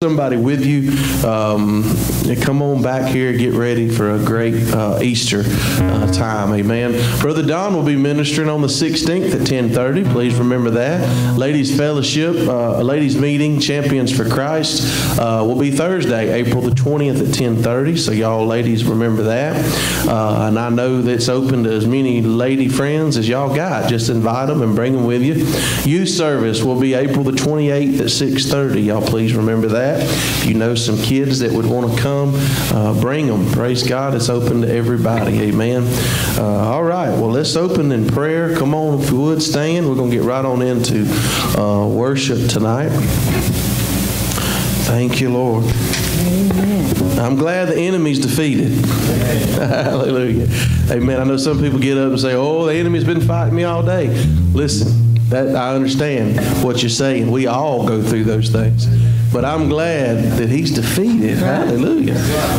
somebody with you, um, come on back here, get ready for a great uh, Easter uh, time. Amen. Brother Don will be ministering on the 16th at 10:30. Please remember that. Ladies Fellowship, uh, ladies meeting, Champions for Christ, uh, will be Thursday, April the 20th at 10:30. So y'all ladies remember that. Uh, and I know that's open to as many lady friends as y'all got. Just invite them and bring them with you. Youth service will be April the 28th at 6:30. Y'all please remember that that. If you know some kids that would want to come, uh, bring them. Praise God. It's open to everybody. Amen. Uh, all right. Well, let's open in prayer. Come on, if you would stand. We're going to get right on into uh, worship tonight. Thank you, Lord. Amen. I'm glad the enemy's defeated. Hallelujah. Amen. I know some people get up and say, oh, the enemy's been fighting me all day. Listen, that I understand what you're saying. We all go through those things. But I'm glad that he's defeated. Hallelujah.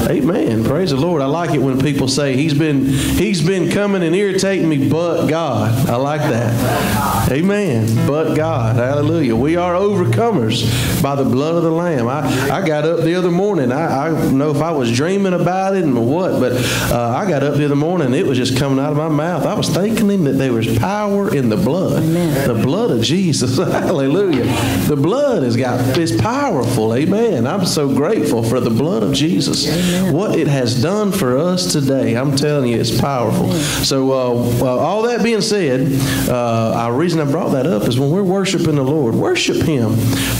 Amen. Praise the Lord. I like it when people say he's been he's been coming and irritating me, but God. I like that. Amen. But God. Hallelujah. We are overcomers by the blood of the Lamb. I, I got up the other morning. I, I don't know if I was dreaming about it and what, but uh, I got up the other morning and it was just coming out of my mouth. I was thinking that there was power in the blood. Amen. The blood of Jesus. Hallelujah. The blood has got this power powerful. Amen. I'm so grateful for the blood of Jesus. Amen. What it has done for us today. I'm telling you, it's powerful. Amen. So, uh, uh, all that being said, uh, the reason I brought that up is when we're worshiping the Lord, worship Him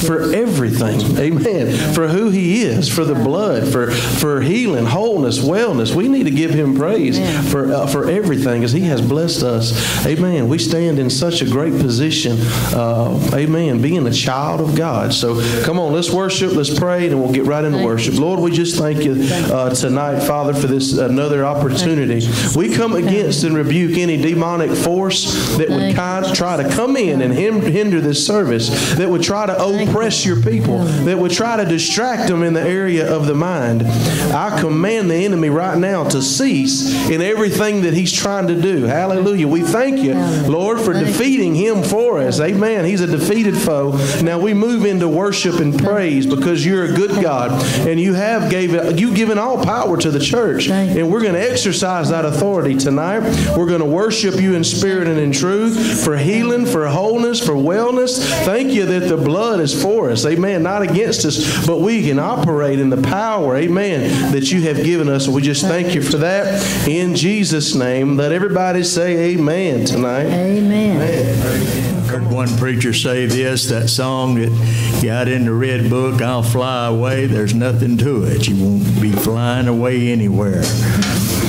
for everything. Amen. For who He is, for the blood, for for healing, wholeness, wellness. We need to give Him praise Amen. for uh, for everything as He has blessed us. Amen. We stand in such a great position. Uh, amen. Being a child of God. So, come on, let's let's worship, let's pray, and we'll get right into worship. Lord, we just thank you uh, tonight, Father, for this another opportunity. We come against and rebuke any demonic force that would try to come in and hinder this service, that would try to oppress your people, that would try to distract them in the area of the mind. I command the enemy right now to cease in everything that he's trying to do. Hallelujah. We thank you, Lord, for defeating him for us. Amen. He's a defeated foe. Now we move into worship and prayer praise because you're a good God and you have gave you given all power to the church and we're going to exercise that authority tonight. We're going to worship you in spirit and in truth for healing, for wholeness, for wellness. Thank you that the blood is for us. Amen. Not against us, but we can operate in the power, amen, that you have given us. We just thank you for that in Jesus' name. Let everybody say amen tonight. Amen. amen. Heard one preacher say this that song that got in the red book, I'll fly away. There's nothing to it. You won't be flying away anywhere.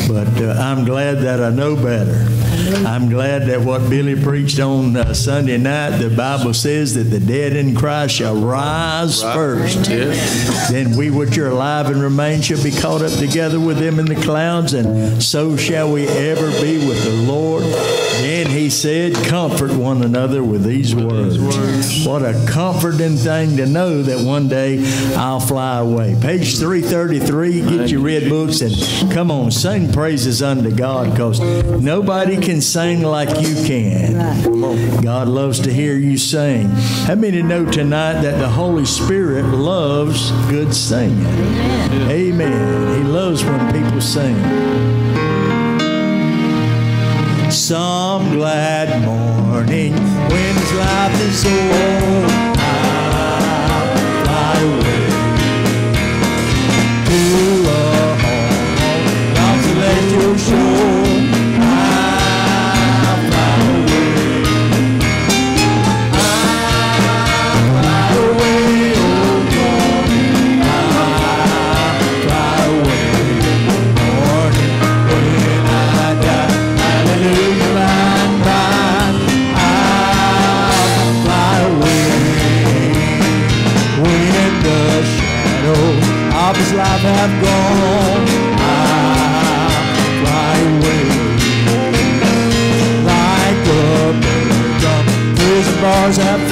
But uh, I'm glad that I know better. I'm glad that what Billy preached on uh, Sunday night, the Bible says that the dead in Christ shall rise right. first. Then we which are alive and remain shall be caught up together with them in the clouds, and so shall we ever be with the Lord. Then he said, Comfort one another with these words. What a comforting thing to know that one day I'll fly away. Page 333, get your red books and come on, sing praises unto God because nobody can can sing like you can. God loves to hear you sing. How many know tonight that the Holy Spirit loves good singing? Amen. Amen. He loves when people sing. Some glad morning when his life is o'er, ah, I'll fly away to a home, God's celestial shore. Life have gone, I fly away. Like a bird bars have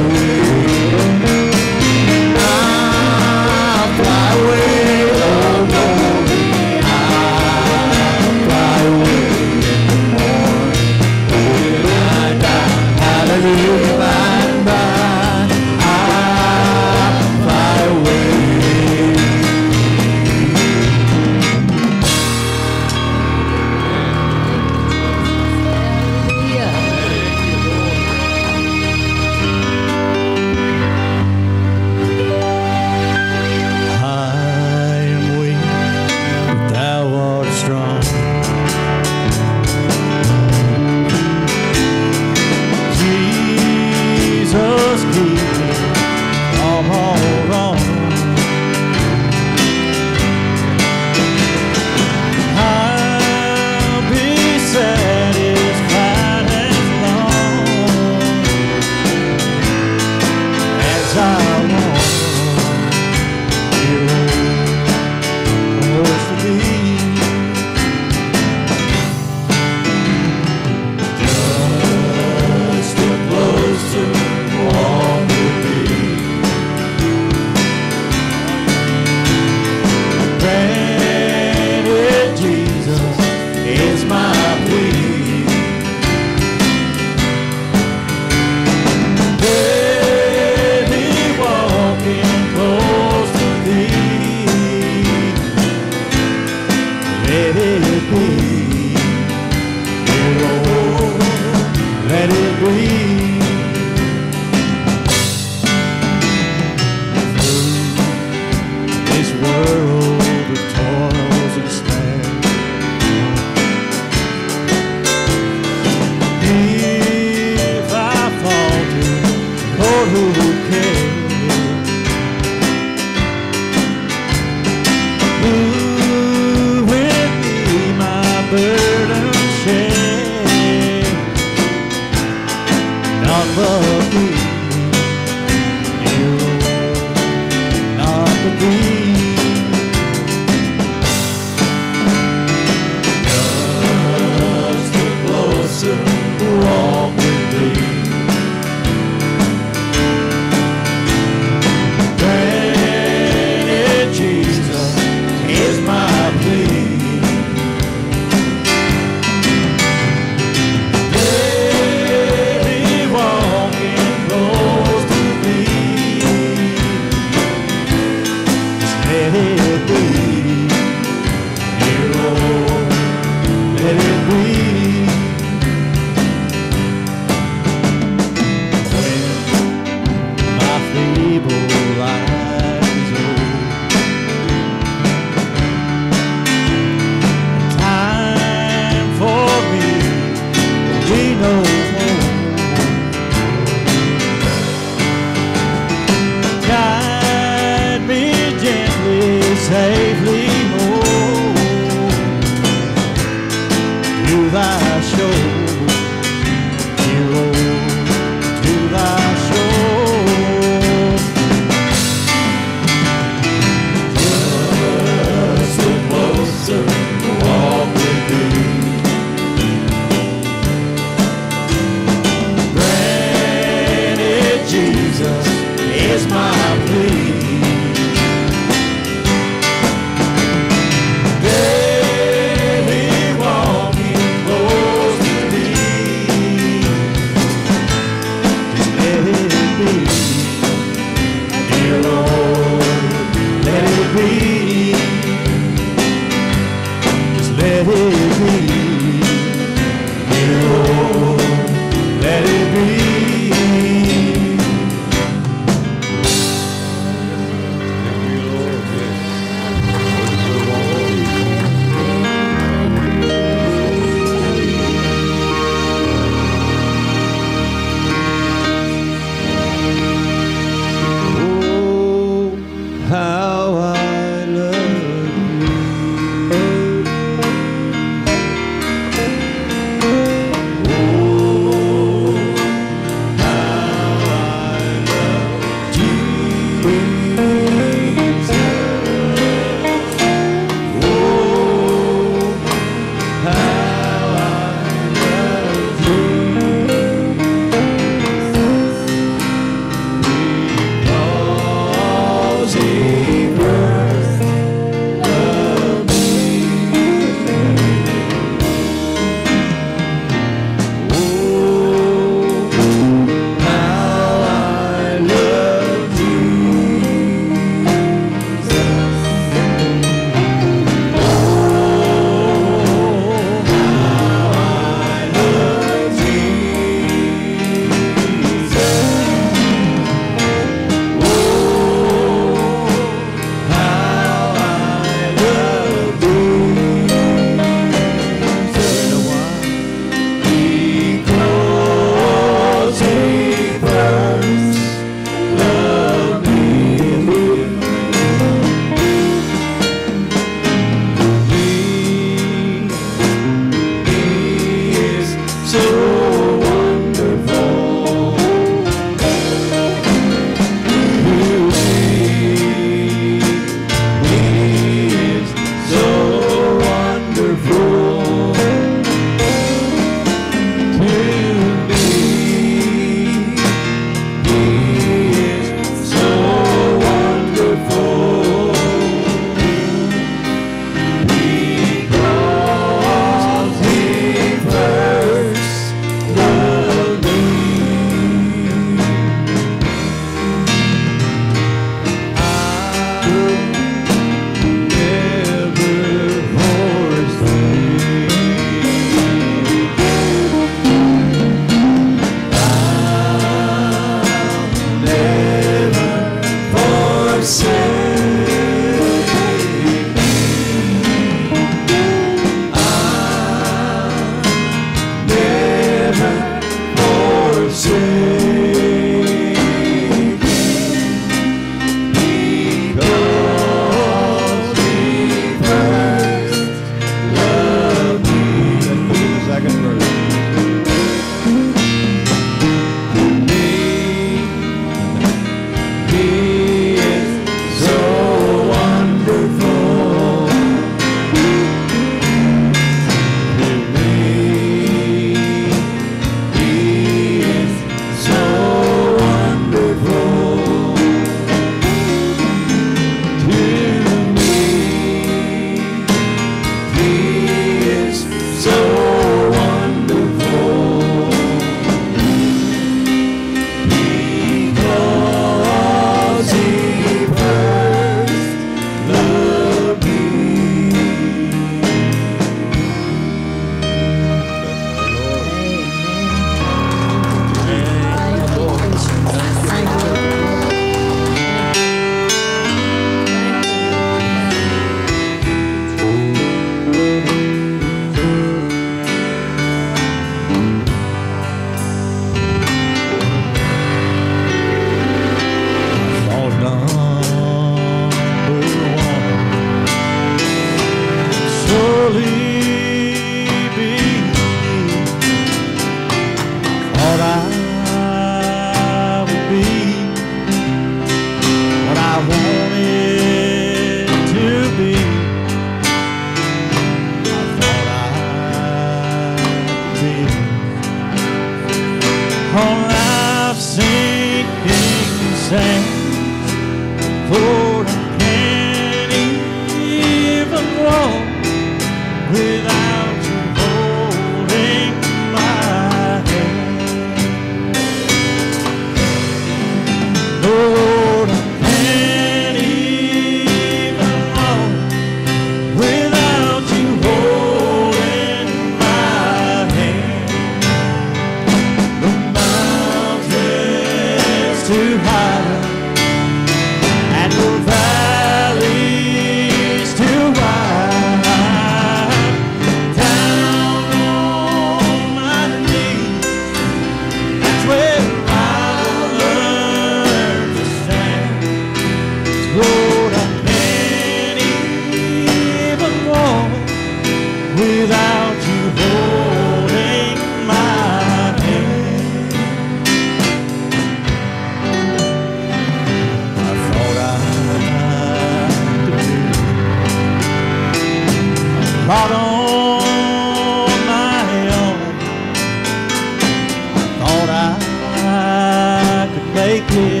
take me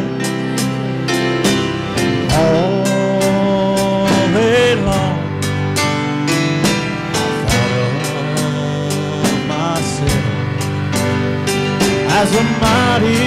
all day long. I thought of myself as a mighty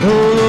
Oh.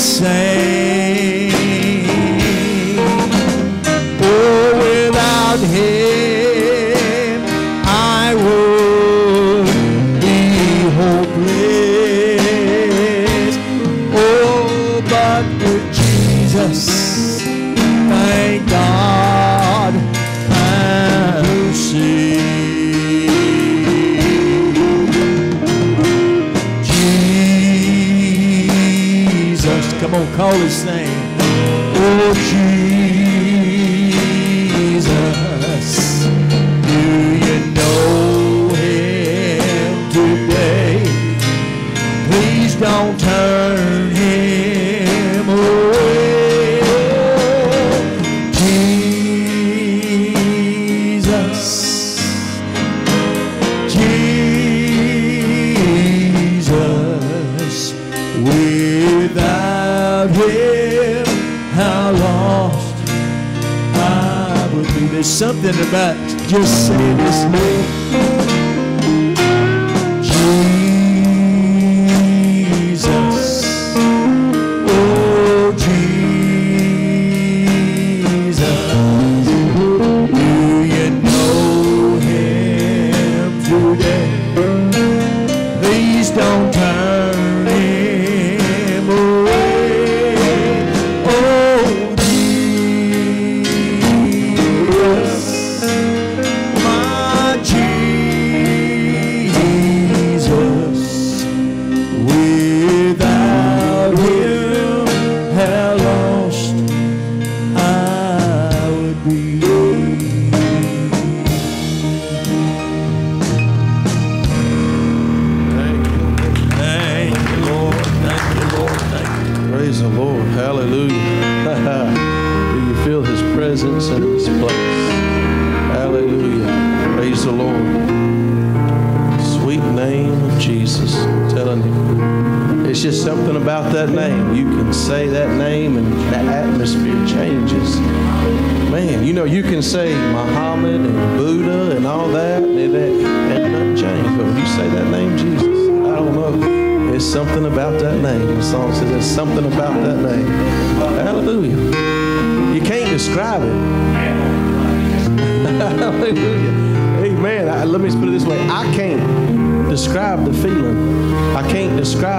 say holy name. Oh, anything about just saying this name.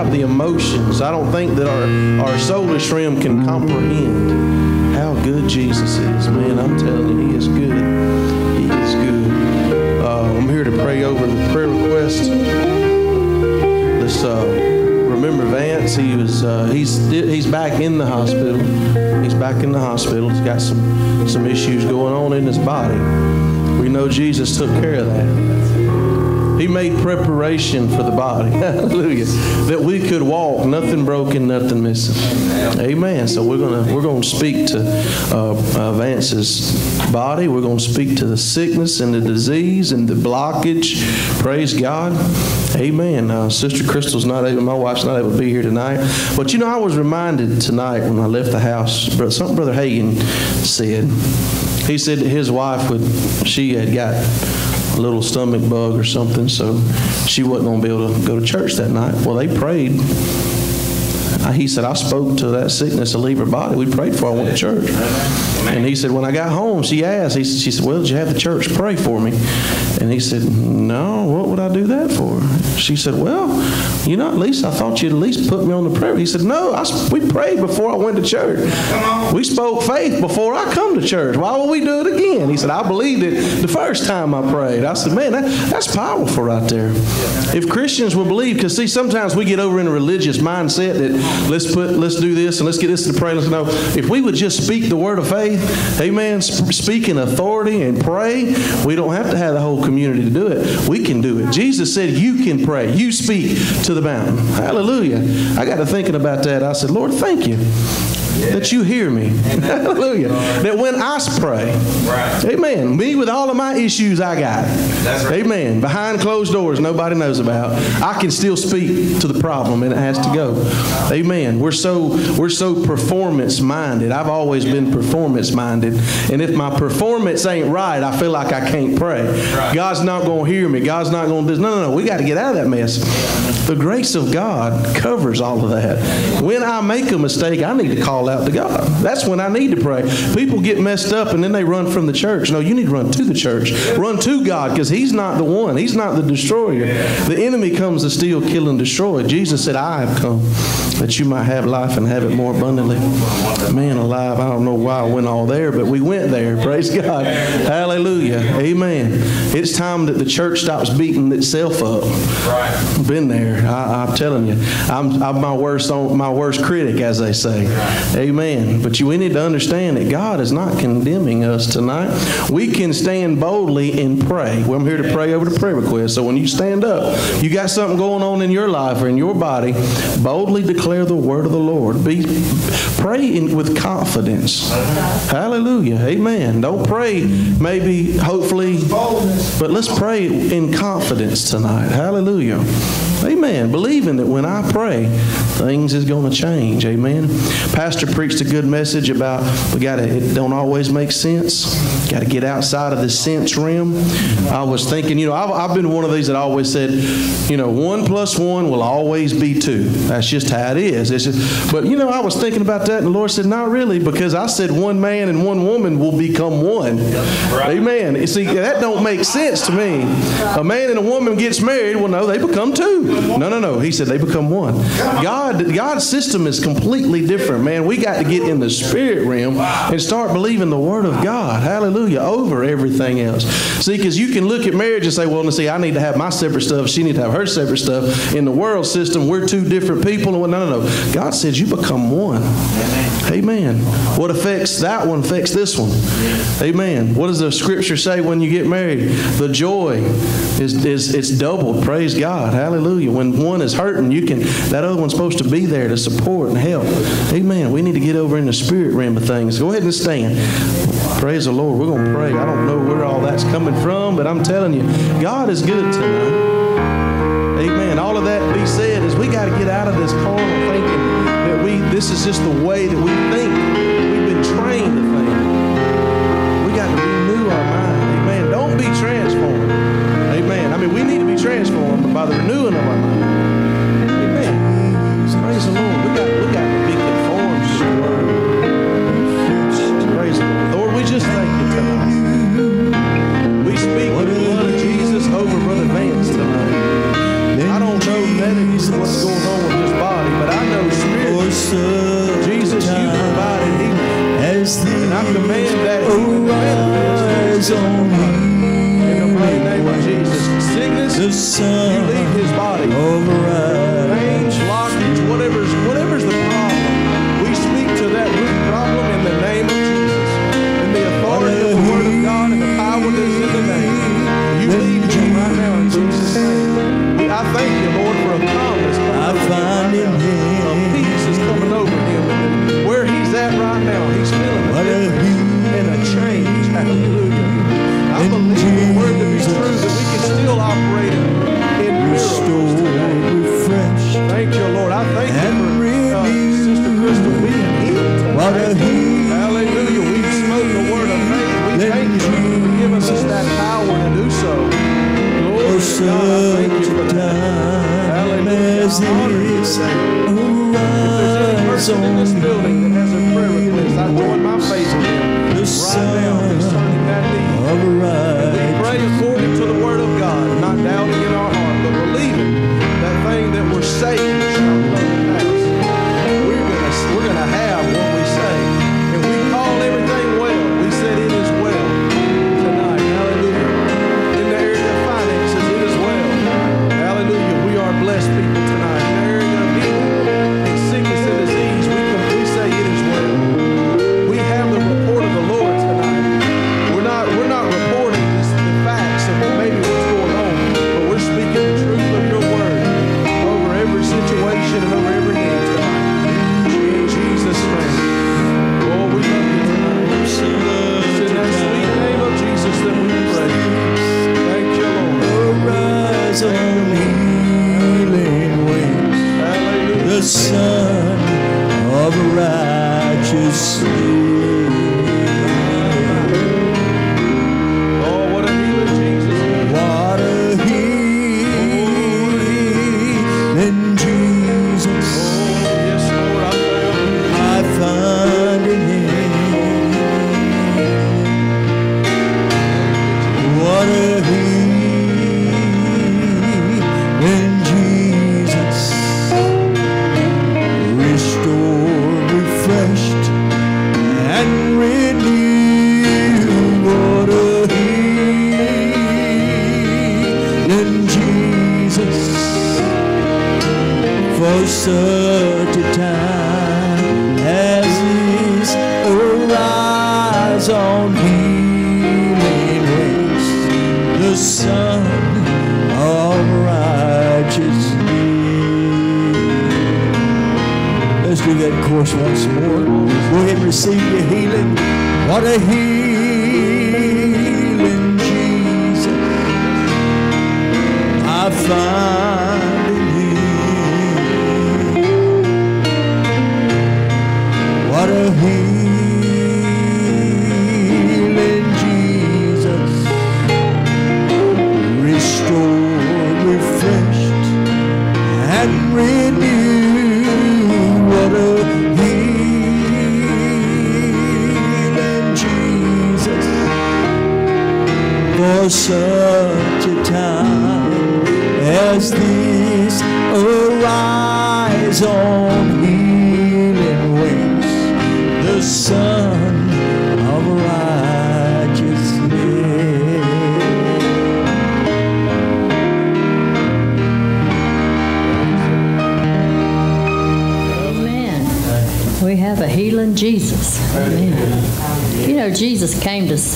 the emotions I don't think that our, our soulless realm can comprehend how good Jesus is. Man, I'm telling you, He is good. He is good. Uh, I'm here to pray over the prayer request. Let's uh, remember Vance. He was uh, he's he's back in the hospital. He's back in the hospital. He's got some some issues going on in his body. We know Jesus took care of that. He made preparation for the body. Hallelujah. That we could walk, nothing broken, nothing missing. Amen. So we're gonna we're gonna speak to uh, uh, Vance's body. We're gonna speak to the sickness and the disease and the blockage. Praise God. Amen. Uh, Sister Crystal's not able. My wife's not able to be here tonight. But you know, I was reminded tonight when I left the house. Something Brother Hagin said. He said his wife would. She had got a little stomach bug or something, so she wasn't going to be able to go to church that night. Well, they prayed. He said, I spoke to that sickness to leave her body. We prayed for her. I went to church. And he said, when I got home, she asked, he, she said, well, did you have the church pray for me? And he said, no, what would I do that for? She said, well, you know, at least I thought you'd at least put me on the prayer. He said, no, I, we prayed before I went to church. We spoke faith before I come to church. Why would we do it again? He said, I believed it the first time I prayed. I said, man, that, that's powerful right there. If Christians would believe, because see, sometimes we get over in a religious mindset that let's put, let's do this and let's get this to pray. Let's know. If we would just speak the word of faith, amen, speak in authority and pray, we don't have to have the whole community to do it. We can do it. Jesus said, you can pray. You speak to the mountain. Hallelujah. I got to thinking about that. I said, Lord, thank you that you hear me. Hallelujah. That when I pray, right. amen, me with all of my issues I got, right. amen, behind closed doors nobody knows about, I can still speak to the problem and it has to go. Amen. We're so we're so performance minded. I've always been performance minded. And if my performance ain't right, I feel like I can't pray. Right. God's not going to hear me. God's not going to do this. No, no, no. We got to get out of that mess. The grace of God covers all of that. When I make a mistake, I need to call out to God. That's when I need to pray. People get messed up and then they run from the church. No, you need to run to the church. Run to God because He's not the one. He's not the destroyer. The enemy comes to steal, kill, and destroy. Jesus said, I have come that you might have life and have it more abundantly. Man alive, I don't know why I went all there, but we went there. Praise God. Hallelujah. Amen. It's time that the church stops beating itself up. Been there. I, am telling you. I'm, I'm, my worst my worst critic, as they say. Amen. But you, need to understand that God is not condemning us tonight. We can stand boldly and pray. Well, I'm here to pray over the prayer request. So when you stand up, you got something going on in your life or in your body, boldly declare the word of the Lord. Be pray in, with confidence. Hallelujah. Amen. Don't pray maybe hopefully, but let's pray in confidence tonight. Hallelujah. Amen. Believing that when I pray, things is going to change. Amen. Pastor preached a good message about we got to, it don't always make sense. Got to get outside of the sense realm. I was thinking, you know, I've, I've been one of these that always said, you know, one plus one will always be two. That's just how it is. Just, but, you know, I was thinking about that, and the Lord said, not really, because I said one man and one woman will become one. Right. Amen. You see, that don't make sense to me. A man and a woman gets married, well, no, they become two. No, no, no. He said they become one. God, God's system is completely different, man. We got to get in the spirit realm and start believing the word of God. Hallelujah. Over everything else. See, because you can look at marriage and say, well, see, I need to have my separate stuff. She need to have her separate stuff. In the world system, we're two different people. No, no, no. God says you become one. Amen. What affects that one affects this one. Amen. What does the scripture say when you get married? The joy is, is it's doubled. Praise God. Hallelujah. When one is hurting, you can that other one's supposed to be there to support and help. Amen. We need to get over in the spirit realm of things. Go ahead and stand. Praise the Lord. We're going to pray. I don't know where all that's coming from, but I'm telling you, God is good tonight. Amen. All of that be said is we got to get out of this carnal thinking that we this is just the way that we think. By the renewing of our mind. Amen. Praise the Lord. We got we got to be conformed to the word. Praise the Lord. Lord, we just thank you tonight. We speak the blood of Jesus over Brother Vance tonight. I don't know medically what's going on with his body, but I know spiritually, Jesus, you provided healing. And I command that healing to manifest in the mighty name of Jesus. Sickness, you leave his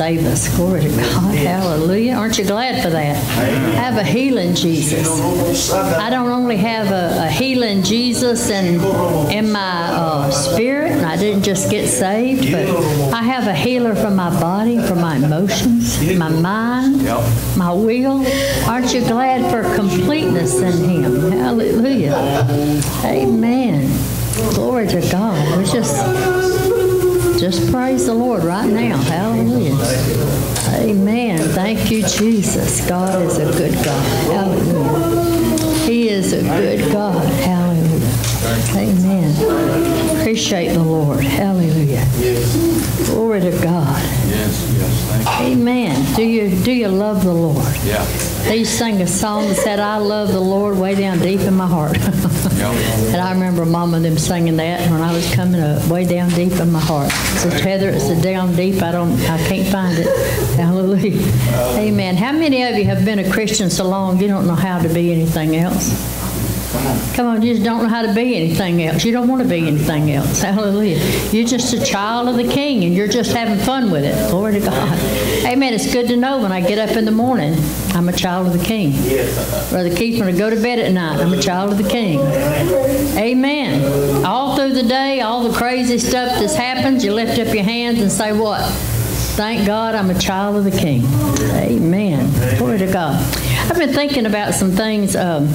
save us. Glory to God. Hallelujah. Aren't you glad for that? I have a healing Jesus. I don't only have a, a healing Jesus in, in my uh, spirit, and I didn't just get saved, but I have a healer for my body, for my emotions, my mind, my will. Aren't you glad for completeness in Him? Hallelujah. Amen. Glory to God. We just just praise the Lord right now. Hallelujah. Amen. Thank you, Jesus. God is a good God. Hallelujah. He is a good God. Hallelujah. Amen. Appreciate the Lord. Hallelujah. Glory to God. Yes, yes, Amen. Do you do you love the Lord? Yeah. They sang a song that said, I love the Lord way down deep in my heart. and I remember Mom and them singing that when I was coming up, way down deep in my heart. So Heather, it's a down deep, I don't, I can't find it. Hallelujah. Amen. How many of you have been a Christian so long you don't know how to be anything else? Come on, you just don't know how to be anything else. You don't want to be anything else. Hallelujah. You're just a child of the King and you're just having fun with it. Glory to God. Amen. It's good to know when I get up in the morning, I'm a child of the King. Brother Keith, when I go to bed at night, I'm a child of the King. Amen. All through the day, all the crazy stuff that's happened, you lift up your hands and say, What? Thank God I'm a child of the King. Amen. Glory to God. I've been thinking about some things. Um,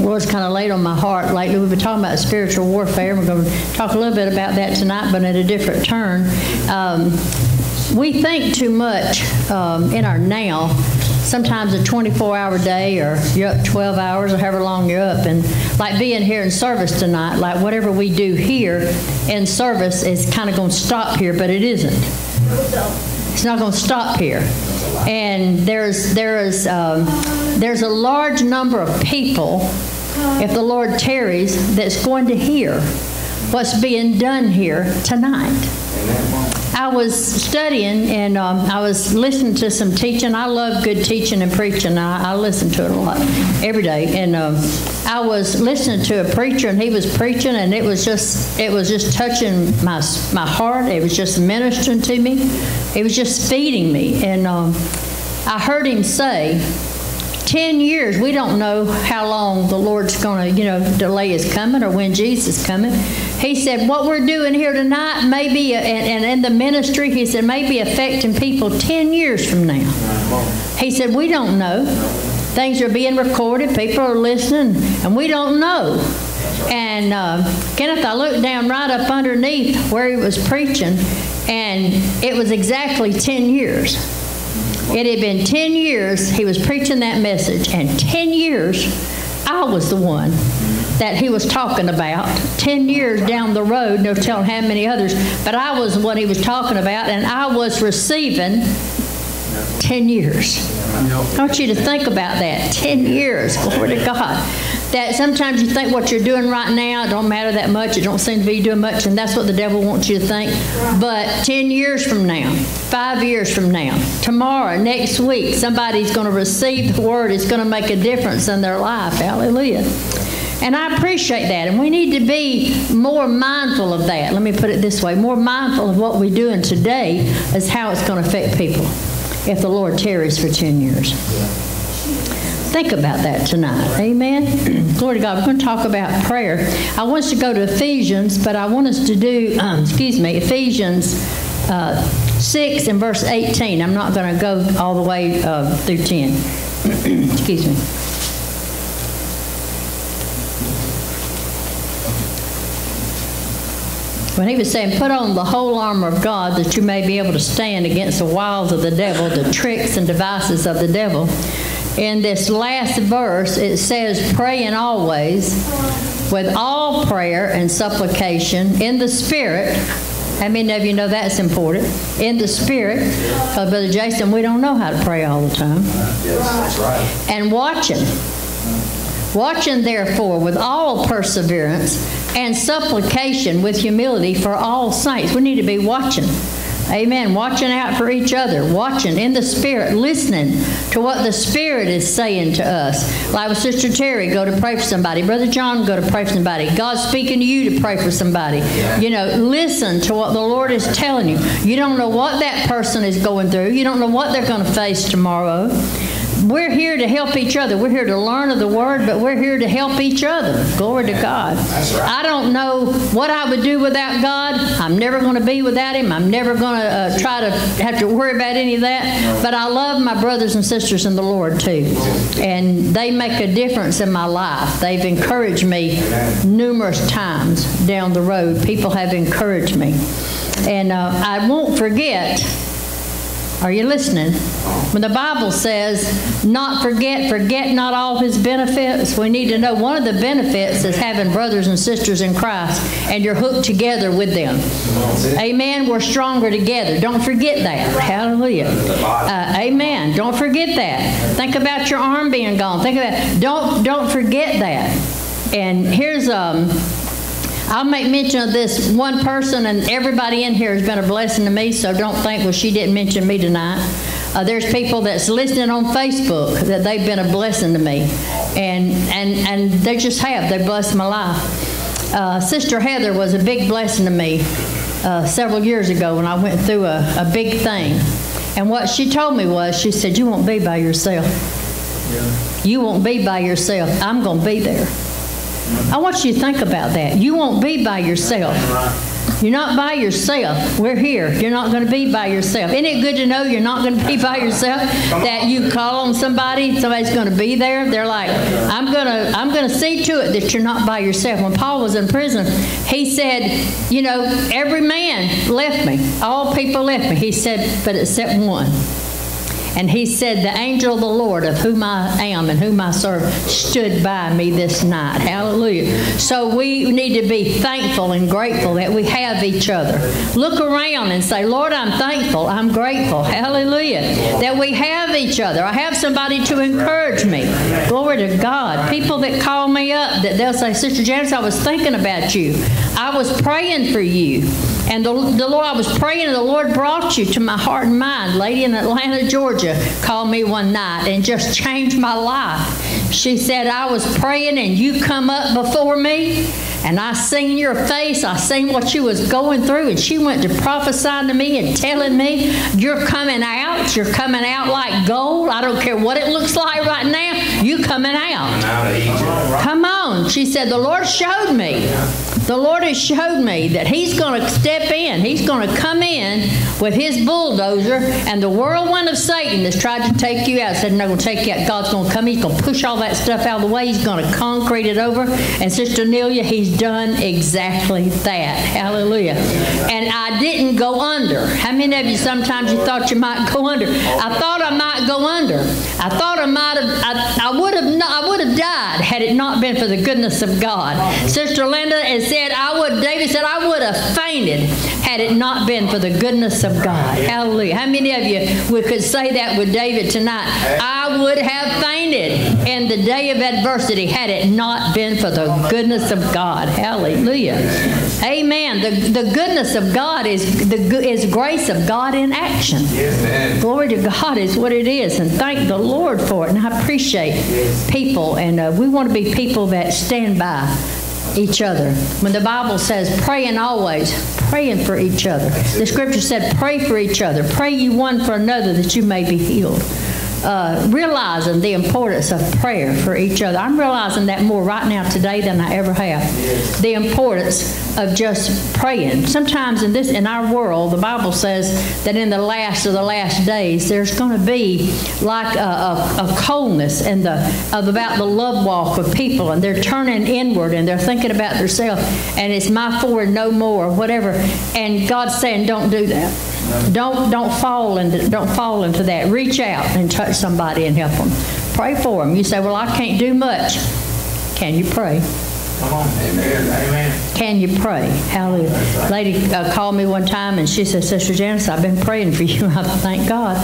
Lord's kind of laid on my heart lately. We've been talking about spiritual warfare. We're going to talk a little bit about that tonight, but at a different turn. Um, we think too much um, in our now. Sometimes a 24-hour day, or you're up 12 hours, or however long you're up, and like being here in service tonight, like whatever we do here in service is kind of going to stop here, but it isn't. It's not going to stop here. And there's there is um, there's a large number of people, if the Lord tarries, that's going to hear what's being done here tonight. I was studying and um, I was listening to some teaching. I love good teaching and preaching. I, I listen to it a lot every day. And um, I was listening to a preacher and he was preaching and it was just it was just touching my my heart. It was just ministering to me. It was just feeding me. And um, I heard him say 10 years, we don't know how long the Lord's going to, you know, delay his coming or when Jesus coming. He said, what we're doing here tonight may be, and, and in the ministry, he said, may be affecting people 10 years from now. He said, we don't know. Things are being recorded, people are listening, and we don't know. And uh, Kenneth, I looked down right up underneath where he was preaching, and it was exactly 10 years. It had been 10 years he was preaching that message, and 10 years I was the one that he was talking about. 10 years down the road, no telling how many others, but I was what he was talking about, and I was receiving 10 years. I want you to think about that. 10 years, glory to God. That sometimes you think what you're doing right now, don't matter that much, it don't seem to be doing much, and that's what the devil wants you to think. But 10 years from now, five years from now, tomorrow, next week, somebody's going to receive the word. It's going to make a difference in their life. Hallelujah. And I appreciate that. And we need to be more mindful of that. Let me put it this way more mindful of what we're doing today is how it's going to affect people if the Lord tarries for 10 years. Think about that tonight. Amen. Glory to God. We're going to talk about prayer. I want us to go to Ephesians, but I want us to do, um, excuse me, Ephesians uh, 6 and verse 18. I'm not going to go all the way uh, through 10. excuse me. when he was saying, Put on the whole armor of God that you may be able to stand against the wiles of the devil, the tricks and devices of the devil. In this last verse, it says, Praying always with all prayer and supplication in the Spirit. How many of you know that's important? In the Spirit. Because, Brother Jason, we don't know how to pray all the time. Yes, right. And watching. Watching, therefore, with all perseverance and supplication with humility for all saints. We need to be watching. Amen. Watching out for each other, watching in the Spirit, listening to what the Spirit is saying to us. Like with Sister Terry, go to pray for somebody. Brother John, go to pray for somebody. God's speaking to you to pray for somebody. You know, listen to what the Lord is telling you. You don't know what that person is going through, you don't know what they're going to face tomorrow we're here to help each other. We're here to learn of the Word, but we're here to help each other. Glory to God. I don't know what I would do without God. I'm never going to be without Him. I'm never going to uh, try to have to worry about any of that. But I love my brothers and sisters in the Lord too. And they make a difference in my life. They've encouraged me numerous times down the road. People have encouraged me. And uh, I won't forget are you listening? When the Bible says, not forget, forget not all his benefits, we need to know one of the benefits is having brothers and sisters in Christ and you're hooked together with them. Amen. We're stronger together. Don't forget that. Hallelujah. Uh, amen. Don't forget that. Think about your arm being gone. Think about don't don't forget that. And here's um I'll make mention of this one person, and everybody in here has been a blessing to me, so don't think, well, she didn't mention me tonight. Uh, there's people that's listening on Facebook that they've been a blessing to me, and and and they just have. They blessed my life. Uh, Sister Heather was a big blessing to me uh, several years ago when I went through a, a big thing. And what she told me was, she said, "You won't be by yourself. Yeah. You won't be by yourself. I'm going to be there." I want you to think about that. You won't be by yourself. You're not by yourself. We're here. You're not going to be by yourself. Isn't it good to know you're not going to be by yourself? That you call on somebody, somebody's going to be there. They're like, I'm going to, I'm going to see to it that you're not by yourself. When Paul was in prison, he said, you know, every man left me. All people left me. He said, but except one. And he said, The angel of the Lord, of whom I am and whom I serve, stood by me this night. Hallelujah. So we need to be thankful and grateful that we have each other. Look around and say, Lord, I'm thankful. I'm grateful. Hallelujah. That we have each other. I have somebody to encourage me. Glory to God. People that call me up, that they'll say, Sister Janice, I was thinking about you. I was praying for you. And the, the Lord, I was praying, and the Lord brought you to my heart and mind. Lady in Atlanta, Georgia, called me one night and just changed my life. She said, I was praying, and you come up before me, and I seen your face. I seen what you was going through, and she went to prophesying to me and telling me, you're coming out. You're coming out like gold. I don't care what it looks like right now. You coming out. Come on. She said, the Lord showed me. The Lord has showed me that He's going to step in. He's going to come in with His bulldozer, and the whirlwind of Satan that's tried to take you out said, "No, going to take you out. God's going to come. He's going to push all that stuff out of the way. He's going to concrete it over." And Sister Nelia, He's done exactly that. Hallelujah. And I didn't go under. How many of you sometimes you thought you might go under? I thought I might go under. I thought I might have. I, I would have. Not, I would have died had it not been for the goodness of God. Sister Linda has said, I would, David said, I would have fainted had it not been for the goodness of God. Hallelujah. How many of you we could say that with David tonight? I would have fainted in the day of adversity had it not been for the goodness of God. Hallelujah. Amen. The, the goodness of God is the is grace of God in action. Amen. Glory to God is what it is, and thank the Lord for it. And I appreciate people, and uh, we want to be people that stand by each other. When the Bible says praying always, praying for each other. The scripture said pray for each other. Pray you one for another that you may be healed. Uh, realizing the importance of prayer for each other. I'm realizing that more right now today than I ever have. The importance of just praying. Sometimes in this in our world, the Bible says that in the last of the last days, there's going to be like a, a, a coldness and the of about the love walk of people, and they're turning inward and they're thinking about themselves, and it's my for no more, whatever. And God's saying, don't do that. Don't don't fall into don't fall into that. Reach out and touch somebody and help them. Pray for them. You say, "Well, I can't do much." Can you pray? Come on. Amen. Amen. Can you pray? Hallelujah. Lady uh, called me one time and she said, Sister Janice, I've been praying for you. I thank God.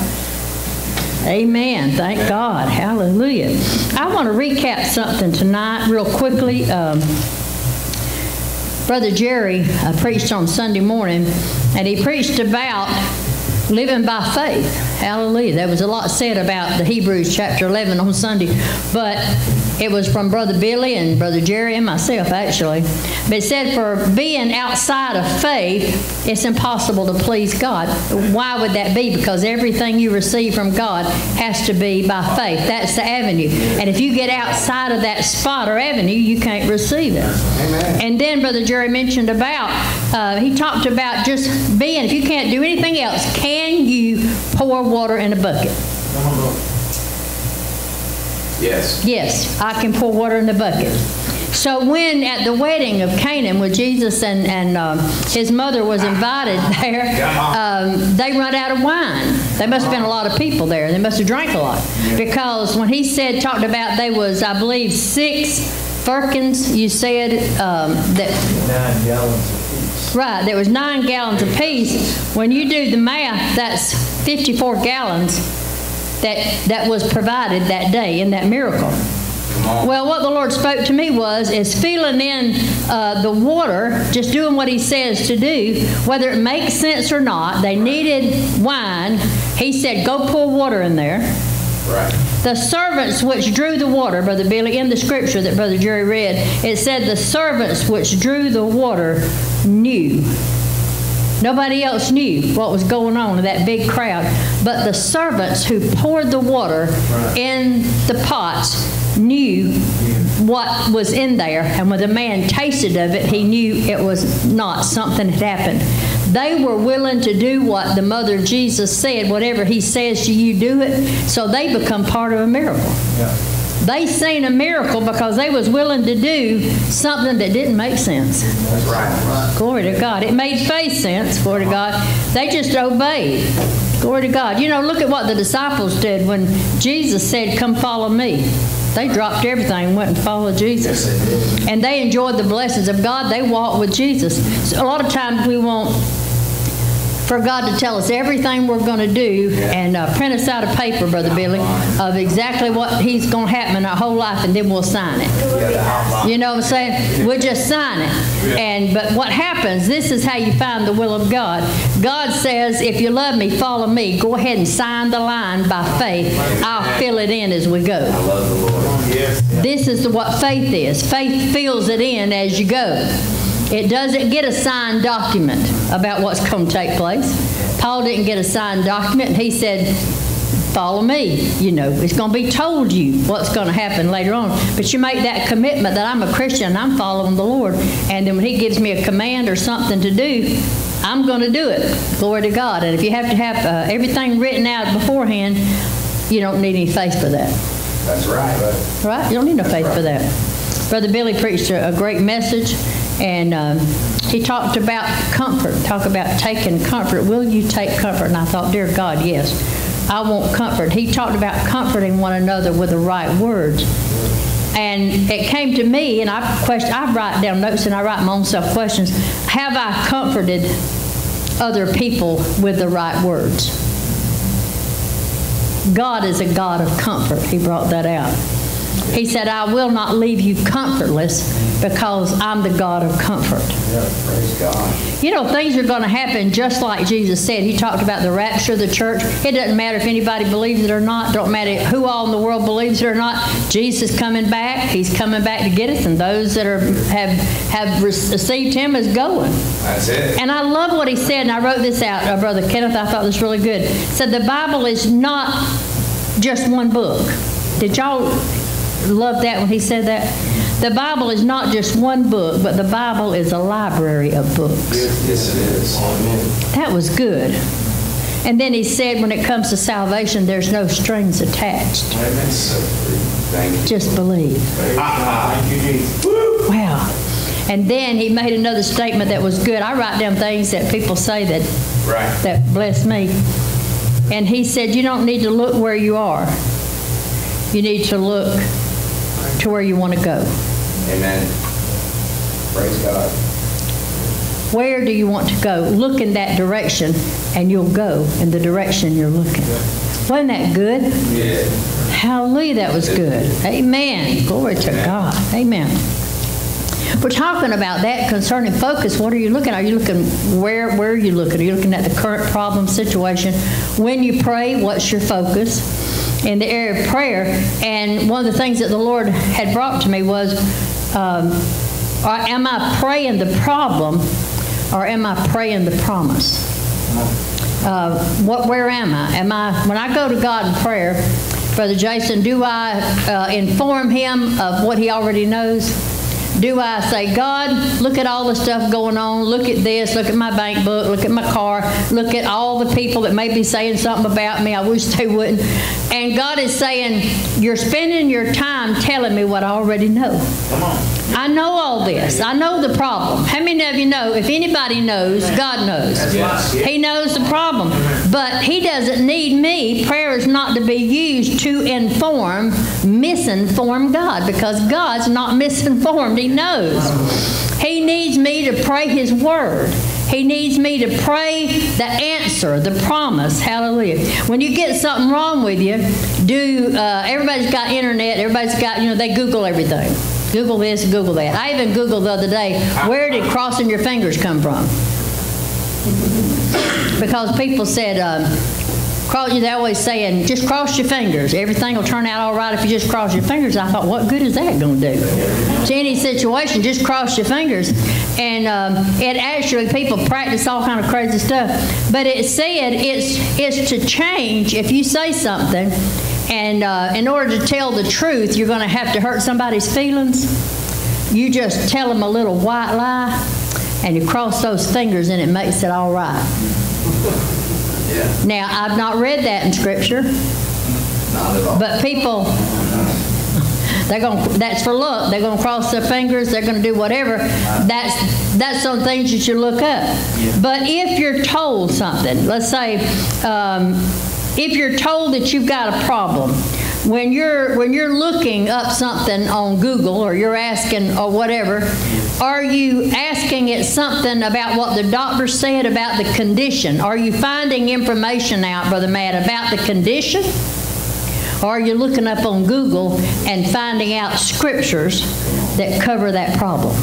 Amen. Thank God. Hallelujah. I want to recap something tonight real quickly. Um, Brother Jerry uh, preached on Sunday morning, and he preached about living by faith. Hallelujah. There was a lot said about the Hebrews chapter 11 on Sunday, but it was from Brother Billy and Brother Jerry and myself, actually. But it said, for being outside of faith, it's impossible to please God. Why would that be? Because everything you receive from God has to be by faith. That's the avenue. And if you get outside of that spot or avenue, you can't receive it. Amen. And then Brother Jerry mentioned about, uh, he talked about just being, if you can't do anything else, can you pour water in a bucket? Yes. Yes, I can pour water in the bucket. So when at the wedding of Canaan, with Jesus and, and um, his mother was invited there, um, they run out of wine. There must have been a lot of people there. They must have drank a lot. Because when he said, talked about there was, I believe, six firkins, you said um, that... Nine gallons apiece. Right, there was nine gallons apiece. When you do the math, that's 54 gallons that, that was provided that day in that miracle. Well, what the Lord spoke to me was is feeling in uh, the water, just doing what He says to do, whether it makes sense or not. They needed wine. He said, "Go pour water in there." Right. The servants which drew the water, Brother Billy, in the scripture that Brother Jerry read, it said the servants which drew the water knew Nobody else knew what was going on in that big crowd. But the servants who poured the water in the pots knew what was in there. And when the man tasted of it, he knew it was not. Something had happened. They were willing to do what the mother Jesus said, whatever he says to you, do it. So they become part of a miracle. They seen a miracle because they was willing to do something that didn't make sense. That's right. Glory to God. It made faith sense. Glory to God. They just obeyed. Glory to God. You know, look at what the disciples did when Jesus said, Come follow me. They dropped everything and went and followed Jesus. And they enjoyed the blessings of God. They walked with Jesus. So a lot of times we want for God to tell us everything we're going to do and uh, print us out a paper, Brother Billy, of exactly what He's going to happen in our whole life, and then we'll sign it. You know what I'm saying? We'll just sign it. And but what happens? This is how you find the will of God. God says, "If you love me, follow me. Go ahead and sign the line by faith. I'll fill it in as we go." Love the Lord. Yes. This is what faith is. Faith fills it in as you go. It doesn't get a signed document about what's going to take place. Paul didn't get a signed document. He said, follow me. You know, it's going to be told you what's going to happen later on. But you make that commitment that I'm a Christian, and I'm following the Lord. And then when he gives me a command or something to do, I'm going to do it. Glory to God. And if you have to have uh, everything written out beforehand, you don't need any faith for that. That's right. Right? You don't need no faith for that. Brother Billy preached a, a great message, and um, he talked about comfort, talk about taking comfort. Will you take comfort? And I thought, dear God, yes, I want comfort. He talked about comforting one another with the right words. And it came to me, and I question, I write down notes and I write my own self questions. Have I comforted other people with the right words? God is a God of comfort. He brought that out. He said, I will not leave you comfortless because I'm the God of comfort. Yeah, praise God. You know, things are going to happen just like Jesus said. He talked about the rapture of the church. It doesn't matter if anybody believes it or not. Don't matter who all in the world believes it or not. Jesus is coming back. He's coming back to get us, and those that are have have received Him is going. That's it. And I love what he said, and I wrote this out, uh, Brother Kenneth. I thought this was really good. Said the Bible is not just one book. Did y'all love that when he said that? The Bible is not just one book, but the Bible is a library of books. Yes, it is. Amen. That was good. And then he said, when it comes to salvation, there's no strings attached. Amen. So. Thank you. Just believe. Thank you, Jesus. Woo! Wow. And then he made another statement that was good. I write down things that people say that Right. that blessed me. And he said, You don't need to look where you are, you need to look to where you want to go. Amen. Praise God. Where do you want to go? Look in that direction, and you'll go in the direction you're looking. Wasn't that good? Yeah. Hallelujah, that was good. Amen. Glory to God. Amen. We're talking about that concerning focus. What are you looking? Are you looking where? Where are you looking? Are you looking at the current problem situation? When you pray, what's your focus in the area of prayer? And one of the things that the Lord had brought to me was, um, am I praying the problem, or am I praying the promise? uh, what, where am I? Am I, when I go to God in prayer, Brother Jason, do I uh, inform him of what he already knows? Do I say, God, look at all the stuff going on, look at this, look at my bank book, look at my car, look at all the people that may be saying something about me, I wish they wouldn't. And God is saying, you're spending your time telling me what I already know. Come on. I know all this. I know the problem. How many of you know? If anybody knows, God knows. He knows the problem. But He doesn't need me. Prayer is not to be used to inform, misinform God because God's not misinformed. He knows. He needs me to pray His word. He needs me to pray the answer, the promise. Hallelujah. When you get something wrong with you, do uh, everybody's got internet? Everybody's got you know they Google everything. Google this, Google that. I even Googled the other day, where did crossing your fingers come from? Because people said, um, cross, they always saying, just cross your fingers. Everything will turn out all right if you just cross your fingers. I thought, what good is that going to do? To any situation, just cross your fingers. And um, it actually, people practice all kind of crazy stuff. But it said it's, it's to change if you say something, and uh, in order to tell the truth, you're going to have to hurt somebody's feelings. You just tell them a little white lie, and you cross those fingers, and it makes it all right. Now, I've not read that in Scripture, Not at all. but people, they're going, that's for luck. They're going to cross their fingers, they're going to do whatever. That's, that's some things you should look up. But if you're told something, let's say, um, if you're told that you've got a problem, when you're when you're looking up something on Google or you're asking or whatever, are you asking it something about what the doctor said about the condition? Are you finding information out, Brother Matt, about the condition? Or are you looking up on Google and finding out scriptures that cover that problem?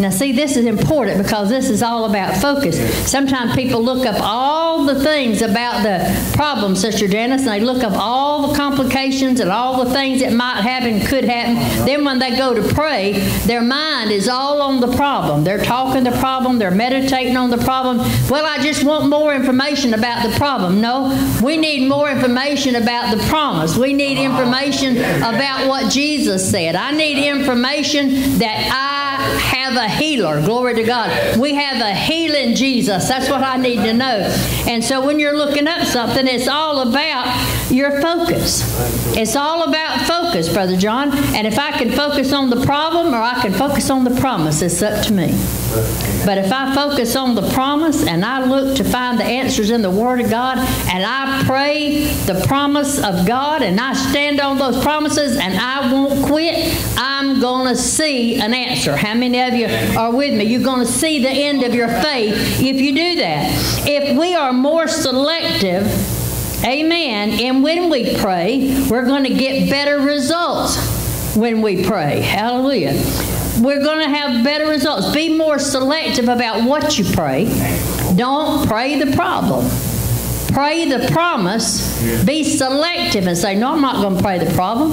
Now, see, this is important because this is all about focus. Sometimes people look up all the things about the problem, Sister Janice, and they look up all the complications and all the things that might happen, could happen. Then when they go to pray, their mind is all on the problem. They're talking the problem, they're meditating on the problem. Well, I just want more information about the problem. No, we need more information about the promise. We need information about what Jesus said. I need information that I have a healer. Glory to God. We have a healing Jesus. That's what I need to know. And so when you're looking up something, it's all about your focus. It's all about focus, Brother John. And if I can focus on the problem or I can focus on the promise, it's up to me. But if I focus on the promise and I look to find the answers in the Word of God and I pray the promise of God and I stand on those promises and I won't quit, I'm going to see an answer. How many of you are with me? You're going to see the end of your faith if you do that. If we are more selective, amen, and when we pray, we're going to get better results when we pray. Hallelujah we're going to have better results. Be more selective about what you pray. Don't pray the problem. Pray the promise. Be selective and say, No, I'm not going to pray the problem.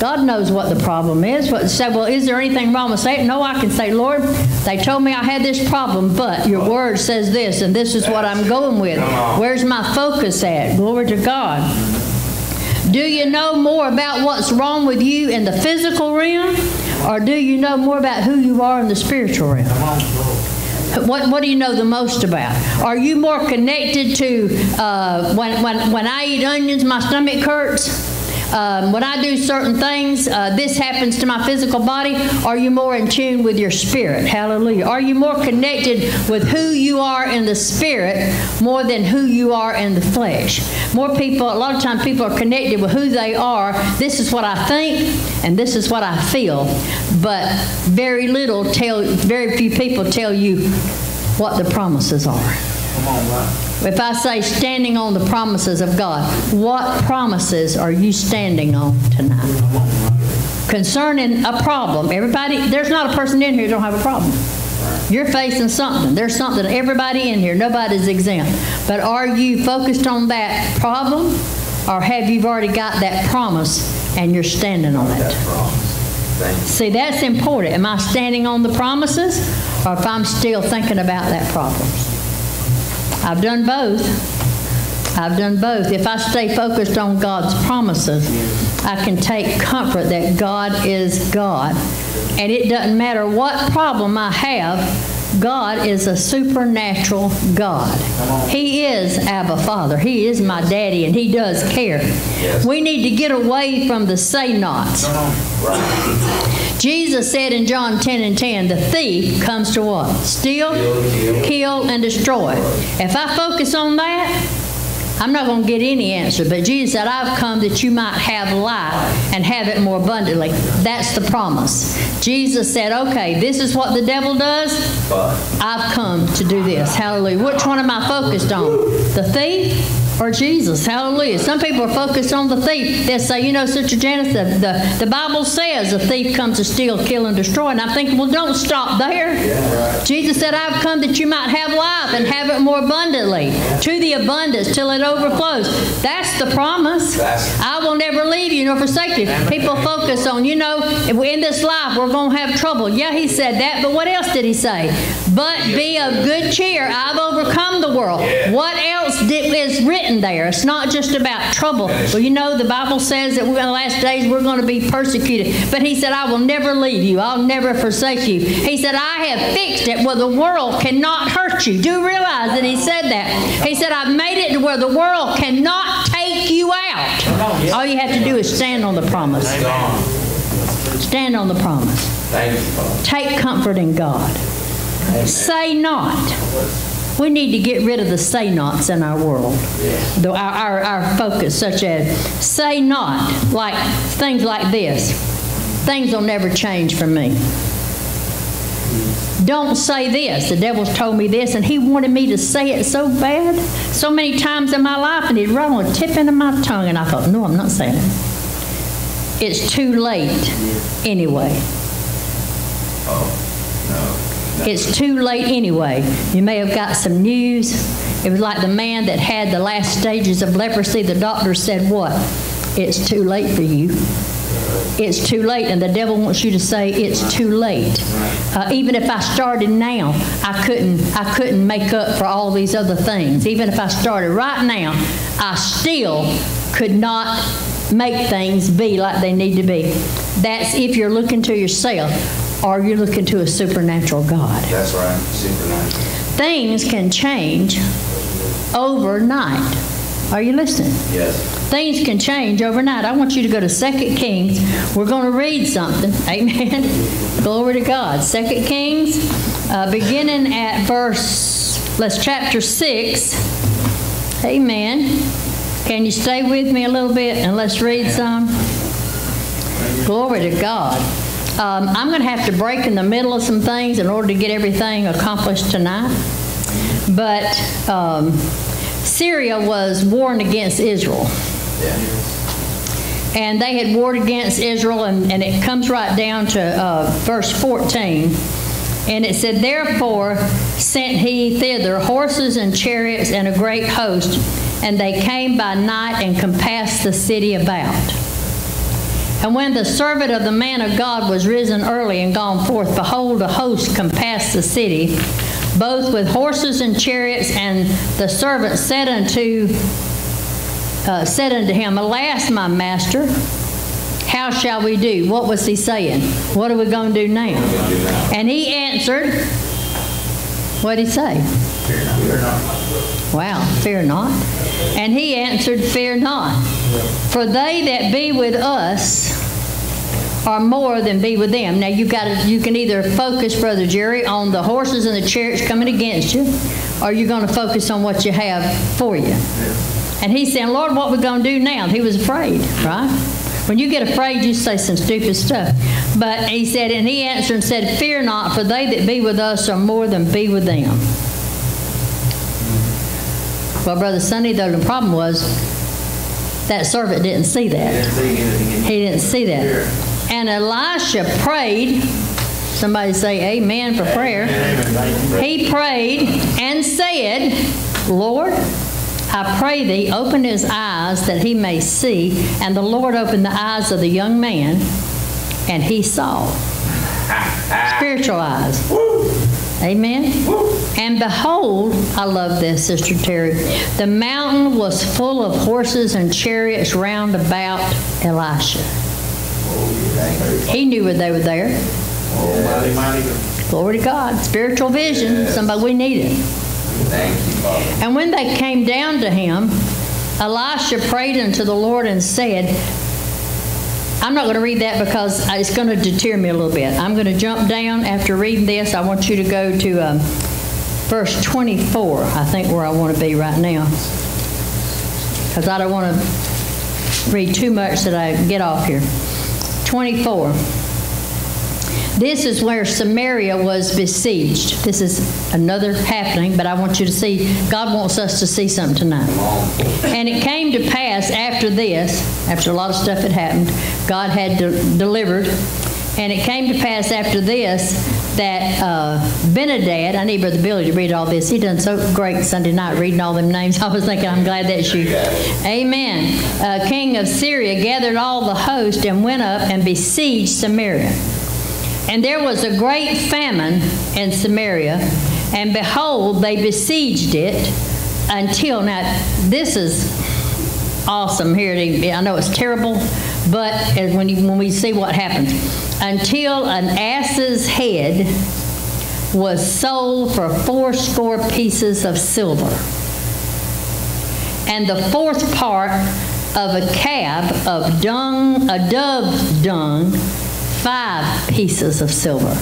God knows what the problem is. But say, well, is there anything wrong with saying? No, I can say, Lord, they told me I had this problem, but your word says this, and this is what I'm going with. Where's my focus at? Glory to God. Do you know more about what's wrong with you in the physical realm? Or do you know more about who you are in the spiritual realm? What, what do you know the most about? Are you more connected to uh, when, when, when I eat onions, my stomach hurts? Um, when I do certain things, uh, this happens to my physical body. Are you more in tune with your spirit? Hallelujah. Are you more connected with who you are in the spirit more than who you are in the flesh? More people, a lot of times, people are connected with who they are. This is what I think, and this is what I feel. But very little tell, very few people tell you what the promises are. If I say standing on the promises of God, what promises are you standing on tonight? Concerning a problem, everybody, there's not a person in here who don't have a problem. You're facing something. There's something, everybody in here, nobody's exempt. But are you focused on that problem, or have you already got that promise and you're standing on it? See, that's important. Am I standing on the promises, or if I'm still thinking about that problem? I've done both. I've done both. If I stay focused on God's promises, I can take comfort that God is God. And it doesn't matter what problem I have, God is a supernatural God. He is Abba Father. He is my daddy, and He does care. We need to get away from the say nots. Jesus said in John 10 and 10, the thief comes to what? Steal, kill, and destroy. If I focus on that, I'm not going to get any answer. But Jesus said, I've come that you might have life and have it more abundantly. That's the promise. Jesus said, okay, this is what the devil does. I've come to do this. Hallelujah. Which one am I focused on? The thief or Jesus. Hallelujah. Some people are focused on the thief. They say, you know, Sister Janice, the, the, the Bible says the thief comes to steal, kill, and destroy. And I think, well, don't stop there. Jesus said, I've come that you might have life and have it more abundantly, to the abundance, till it overflows. That's the promise. I will never leave you nor forsake you. People focus on, you know, in this life we're going to have trouble. Yeah, he said that, but what else did he say? But be of good cheer. I've overcome the world. What else did, is written there? It's not just about trouble. Well, you know, the Bible says that we're in the last days we're going to be persecuted. But he said, I will never leave you. I'll never forsake you. He said, I have fixed it where the world cannot hurt you. Do realize that he said that? He said, I've made it to where the world cannot take you out. All you have to do is stand on the promise. Stand on the promise. Take comfort in God. Say not. We need to get rid of the say nots in our world. The, our, our, our focus, such as say not, like things like this. Things will never change for me. Don't say this. The devil's told me this, and he wanted me to say it so bad, so many times in my life, and he'd run on the tip end of my tongue, and I thought, no, I'm not saying it. It's too late anyway. Oh. It's too late anyway. You may have got some news. It was like the man that had the last stages of leprosy. The doctor said, What? It's too late for you. It's too late, and the devil wants you to say it's too late. Uh, even if I started now, I couldn't. I couldn't make up for all these other things. Even if I started right now, I still could not make things be like they need to be. That's if you're looking to yourself or you're looking to a supernatural God. That's right, supernatural. Things can change overnight. Are you listening? Yes. Things can change overnight. I want you to go to 2 Kings. We're going to read something. Amen. Glory to God. 2 Kings, uh, beginning at verse, let's chapter 6. Amen. Can you stay with me a little bit and let's read some? Glory to God. Um, I'm going to have to break in the middle of some things in order to get everything accomplished tonight. But um, Syria was warring against Israel. And they had warred against Israel, and, and it comes right down to uh, verse 14. And it said, Therefore sent he thither horses and chariots and a great host, and they came by night and compassed the city about. And when the servant of the man of God was risen early and gone forth, behold, a host compassed the city, both with horses and chariots. And the servant said unto uh, said unto him, Alas, my master, how shall we do? What was he saying? What are we going to do now? And he answered, What did he say? Fear not. Wow, fear not. And he answered, Fear not. For they that be with us are more than be with them. Now you've got to, you can either focus, Brother Jerry, on the horses and the chariots coming against you, or you're going to focus on what you have for you. And he's saying, Lord, what we going to do now? He was afraid, right? When you get afraid, you say some stupid stuff. But he said, and he answered and said, Fear not, for they that be with us are more than be with them. Well, Brother Sonny, though, the problem was that servant didn't see that. He didn't see that. And Elisha prayed. Somebody say amen for prayer. He prayed and said, Lord, I pray thee, open his eyes that he may see. And the Lord opened the eyes of the young man, and he saw. Spiritual eyes. Amen. And behold, I love this, Sister Terry. The mountain was full of horses and chariots round about Elisha. He knew where they were there. Glory to God. Spiritual vision. Somebody we need it. Thank you, Father. And when they came down to him, Elisha prayed unto the Lord and said, I'm not going to read that because it's going to deter me a little bit. I'm going to jump down after reading this. I want you to go to um, verse 24, I think, where I want to be right now. Because I don't want to read too much that I get off here. 24. This is where Samaria was besieged. This is another happening, but I want you to see, God wants us to see something tonight. And it came to pass after this, after a lot of stuff had happened, God had de- delivered. And it came to pass after this that uh, Benhadad, I need Brother Billy to read all this. He done so great Sunday night reading all them names. I was thinking, I'm glad that's you. Amen. Uh, king of Syria gathered all the host and went up and besieged Samaria. And there was a great famine in Samaria, and behold, they besieged it until now. This is awesome here. I know it's terrible, but when, you, when we see what happens, until an ass's head was sold for fourscore pieces of silver, and the fourth part of a cab of dung, a dove's dung, five pieces of silver.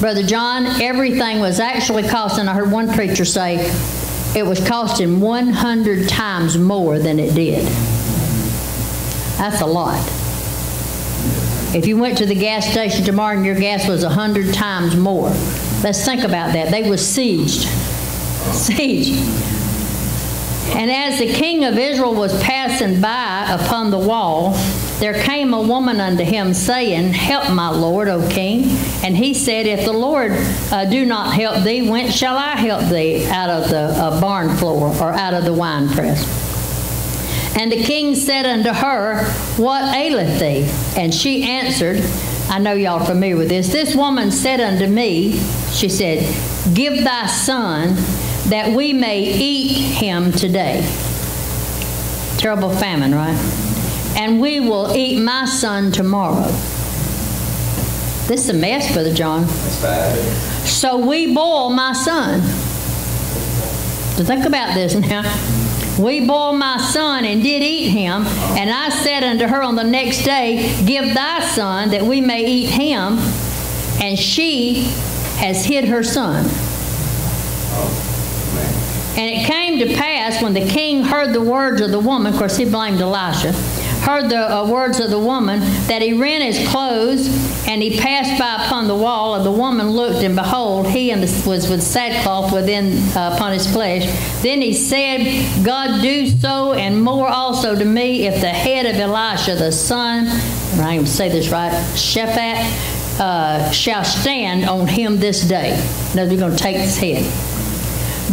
Brother John, everything was actually costing, I heard one preacher say, it was costing 100 times more than it did. That's a lot. If you went to the gas station tomorrow and your gas was 100 times more, let's think about that. They were sieged. Sieged. And as the king of Israel was passing by upon the wall, there came a woman unto him, saying, Help my Lord, O king. And he said, If the Lord uh, do not help thee, whence shall I help thee out of the uh, barn floor or out of the winepress? And the king said unto her, What aileth thee? And she answered, I know y'all are familiar with this. This woman said unto me, She said, Give thy son that we may eat him today. Terrible famine, right? And we will eat my son tomorrow. This is a mess, Brother John. That's bad. So we boil my son. So think about this now. We boiled my son and did eat him. And I said unto her on the next day, Give thy son that we may eat him. And she has hid her son. Oh, and it came to pass when the king heard the words of the woman, of course, he blamed Elisha, heard the uh, words of the woman, that he rent his clothes and he passed by upon the wall. And the woman looked, and behold, he was with sackcloth within uh, upon his flesh. Then he said, God do so and more also to me if the head of Elisha, the son, I can say this right, Shaphat, uh, shall stand on him this day. Now, they're going to take his head.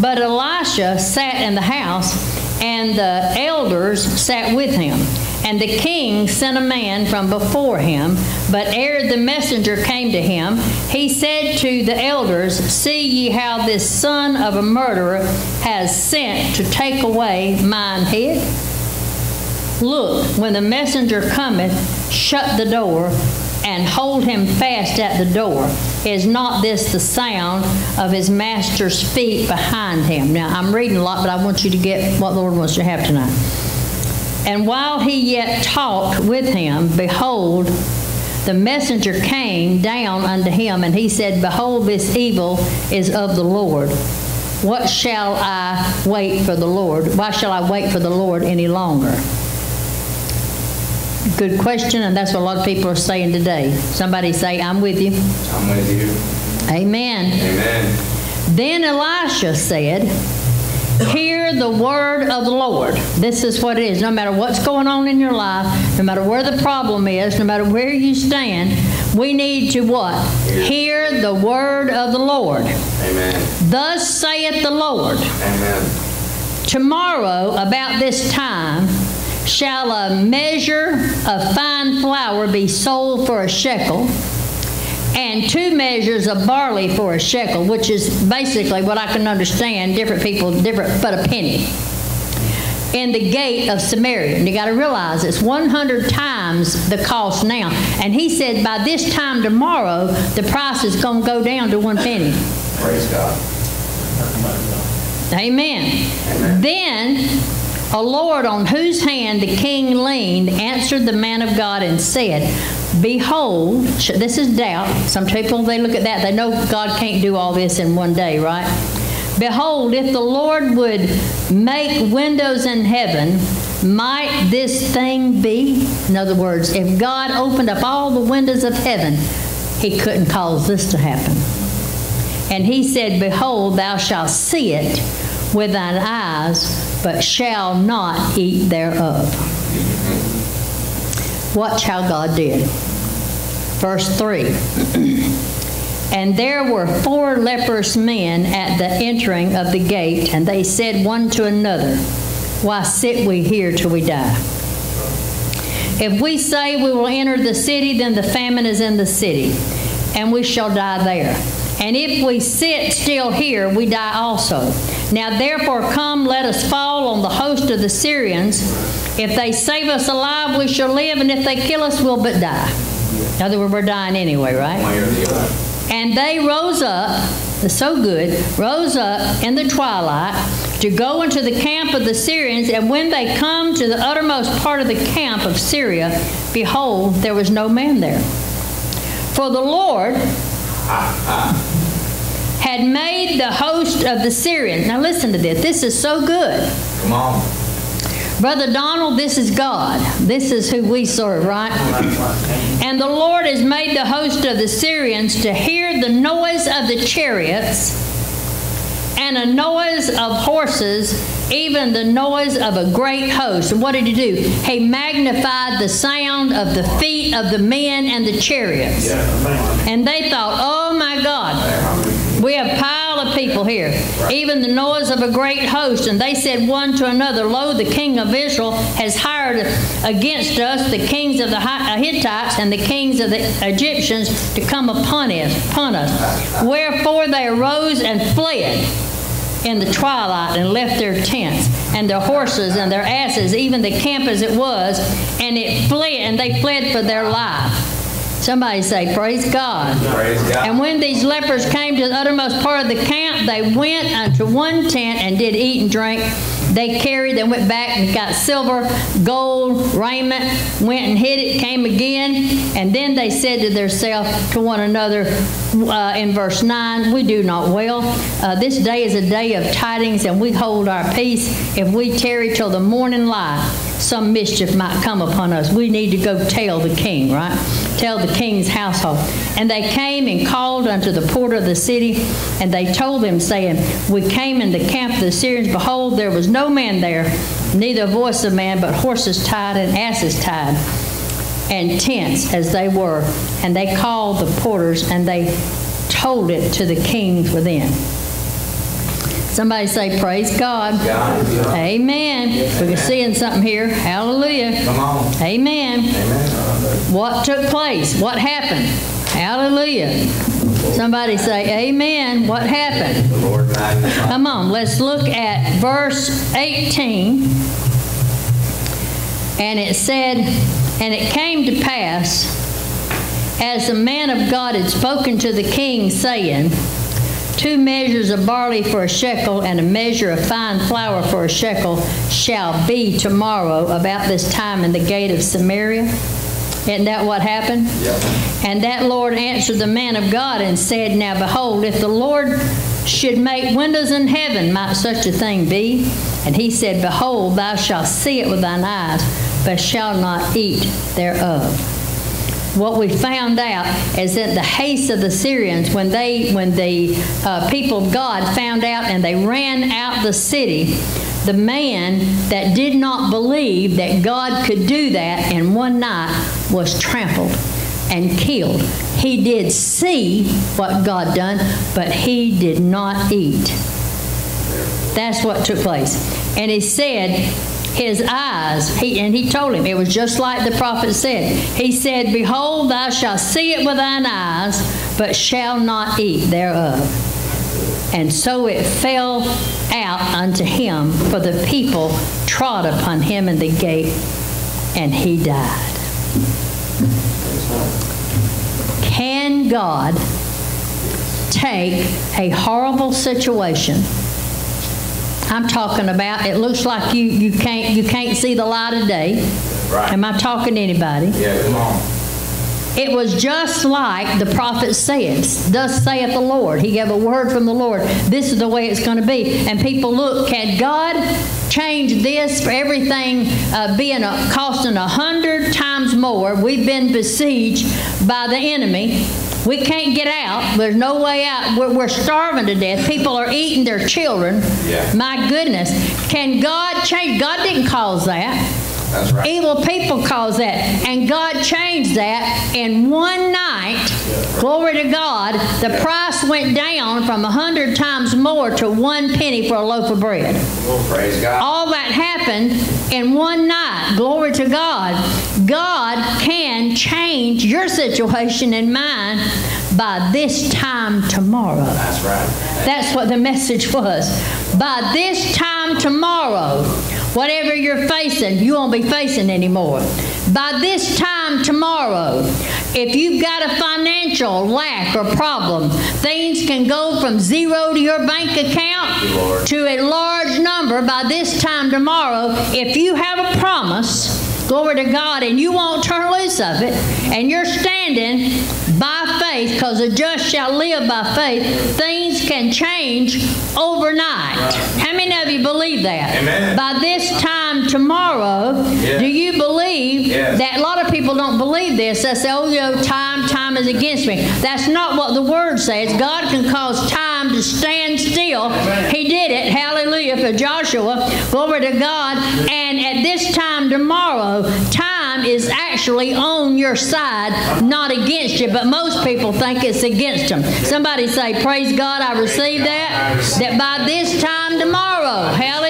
But Elisha sat in the house, and the elders sat with him. And the king sent a man from before him. But ere the messenger came to him, he said to the elders, See ye how this son of a murderer has sent to take away mine head? Look, when the messenger cometh, shut the door and hold him fast at the door. Is not this the sound of his master's feet behind him? Now, I'm reading a lot, but I want you to get what the Lord wants you to have tonight. And while he yet talked with him, behold, the messenger came down unto him, and he said, Behold, this evil is of the Lord. What shall I wait for the Lord? Why shall I wait for the Lord any longer? Good question, and that's what a lot of people are saying today. Somebody say, I'm with you. I'm with you. Amen. Amen. Then Elisha said, Hear the word of the Lord. This is what it is. No matter what's going on in your life, no matter where the problem is, no matter where you stand, we need to what? Hear the word of the Lord. Amen. Thus saith the Lord. Amen. Tomorrow, about this time, shall a measure of fine flour be sold for a shekel, and two measures of barley for a shekel, which is basically what I can understand, different people, different, but a penny, in the gate of Samaria. And you got to realize it's 100 times the cost now. And he said by this time tomorrow, the price is going to go down to one penny. Praise God. Amen. Amen. Then a Lord on whose hand the king leaned answered the man of God and said, Behold, this is doubt. Some people, they look at that, they know God can't do all this in one day, right? Behold, if the Lord would make windows in heaven, Might this thing be? In other words, if God opened up all the windows of heaven, he couldn't cause this to happen. And he said, Behold, thou shalt see it with thine eyes, but shall not eat thereof. Watch how God did. Verse 3. And there were four leprous men at the entering of the gate, and they said one to another, Why sit we here till we die? If we say we will enter the city, then the famine is in the city, and we shall die there. And if we sit still here, we die also. Now therefore come, let us fall on the host of the Syrians. If they save us alive, we shall live, and if they kill us, we'll but die. In other words, we're dying anyway, right? And they rose up, so good, rose up in the twilight to go into the camp of the Syrians. And when they come to the uttermost part of the camp of Syria, behold, there was no man there. For the Lord had made the host of the Syrians. Now listen to this. This is so good. Come on. Brother Donald, this is God. This is who we serve, right? And the Lord has made the host of the Syrians to hear the noise of the chariots and a noise of horses, even the noise of a great host. And what did he do? He magnified the sound of the feet of the men and the chariots. And they thought, oh my God, we have power of people here, even the noise of a great host. And they said one to another, Lo, the king of Israel has hired against us the kings of the Hittites and the kings of the Egyptians to come upon us. Upon us. Wherefore they arose and fled in the twilight and left their tents and their horses and their asses, even the camp as it was, and it fled, and they fled for their life. Somebody say, Praise God. Praise God. And when these lepers came to the uttermost part of the camp, they went unto one tent and did eat and drink. They carried, they went back and got silver, gold, raiment, went and hid it, came again. And then they said to themselves, to one another, uh, in verse 9, we do not well. Uh, this day is a day of tidings, and we hold our peace. If we tarry till the morning light, some mischief might come upon us. We need to go tell the king, right? Tell the king's household. And they came and called unto the porter of the city, and they told them, saying, We came in the camp of the Syrians. Behold, there was no man there, neither voice of man, but horses tied and asses tied, and tents as they were. And they called the porters, and they told it to the kings within. Somebody say, Praise God. God. Amen. We're seeing something here. Hallelujah. Come on. Amen. Amen. What took place? What happened? Hallelujah. Somebody say, Amen. What happened? Come on, let's look at verse 18. And it said, And it came to pass, as the man of God had spoken to the king, saying, Two measures of barley for a shekel and a measure of fine flour for a shekel shall be tomorrow about this time in the gate of Samaria. Isn't that what happened? Yep. And that Lord answered the man of God and said, Now behold, if the Lord should make windows in heaven, might such a thing be? And he said, Behold, thou shalt see it with thine eyes, but shalt not eat thereof what we found out is that the haste of the Syrians, when they, when the uh, people of God found out and they ran out the city, the man that did not believe that God could do that in one night was trampled and killed. He did see what God done, but he did not eat. That's what took place. And he said, his eyes, he, and he told him, it was just like the prophet said. He said, Behold, thou shalt see it with thine eyes, but shall not eat thereof. And so it fell out unto him, for the people trod upon him in the gate, and he died. Can God take a horrible situation? I'm talking about, it looks like you, you can't you can't see the light of day. Right. Am I talking to anybody? Yeah, come on. It was just like the prophet says, Thus saith the Lord. He gave a word from the Lord. This is the way it's going to be. And people look, can God change this for everything uh, being a, costing a hundred times more? We've been besieged by the enemy. We can't get out. There's no way out. We're, we're starving to death. People are eating their children. Yeah. My goodness. Can God change? God didn't cause that. That's right. Evil people cause that. And God changed that in one night. Glory to God. The price went down from a hundred times more to one penny for a loaf of bread. Well, praise God. All that happened in one night. Glory to God. God can change your situation and mine by this time tomorrow. That's right. That's what the message was. By this time tomorrow, whatever you're facing, you won't be facing anymore. By this time tomorrow, if you've got a financial lack or problem, things can go from zero to your bank account to a large number by this time tomorrow. If you have a promise, glory to God, and you won't turn loose of it, and you're standing by faith, because the just shall live by faith, things can change overnight. How many of you believe that? Amen. By this time tomorrow, Yeah. do you believe that a lot of people don't believe this? They say, oh, you know, time, time is against me. That's not what the word says. God can cause time to stand still. He did it, hallelujah, for Joshua. Glory to God. And at this time tomorrow, time is actually on your side, not against you. But most people think it's against them. Somebody say, Praise God, I received that. That by this time tomorrow, hallelujah.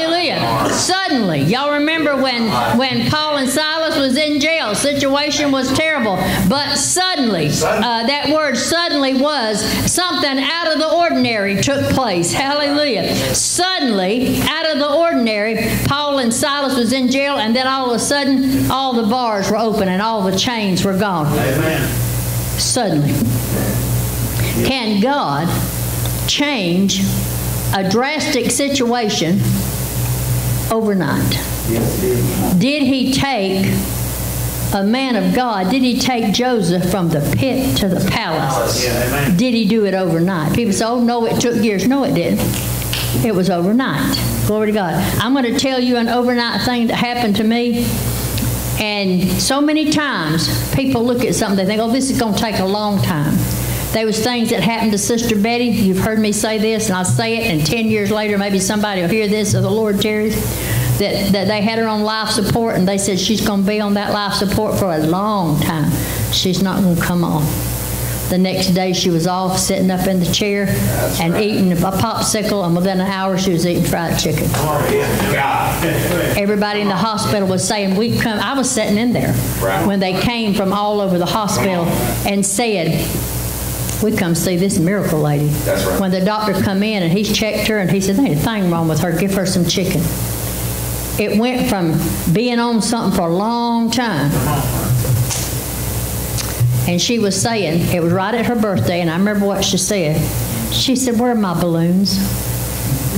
Suddenly, y'all remember when when Paul and Silas was in jail, situation was terrible. But suddenly, uh, that word suddenly was something out of the ordinary took place. Hallelujah. Suddenly, out of the ordinary, Paul and Silas was in jail, and then all of a sudden, all the bars were open and all the chains were gone. Suddenly. Can God change a drastic situation overnight? Did he take a man of God? Did he take Joseph from the pit to the palace? Did he do it overnight? People say, oh, no, it took years. No, it didn't. It was overnight. Glory to God. I'm going to tell you an overnight thing that happened to me. And so many times people look at something, they think, oh, this is going to take a long time. There was things that happened to Sister Betty. You've heard me say this, and I'll say it, and 10 years later, maybe somebody will hear this of the Lord tarries, that, that they had her on life support, and they said she's going to be on that life support for a long time. She's not going to come on. The next day, she was off, sitting up in the chair and eating a popsicle, and within an hour, she was eating fried chicken. Everybody in the hospital was saying, we come, I was sitting in there Right. when they came from all over the hospital and said, we come see this miracle lady. That's right. When the doctor come in and he's checked her and he said, there ain't a thing wrong with her, give her some chicken. It went from being on something for a long time. And she was saying, it was right at her birthday, and I remember what she said. She said, where are my balloons?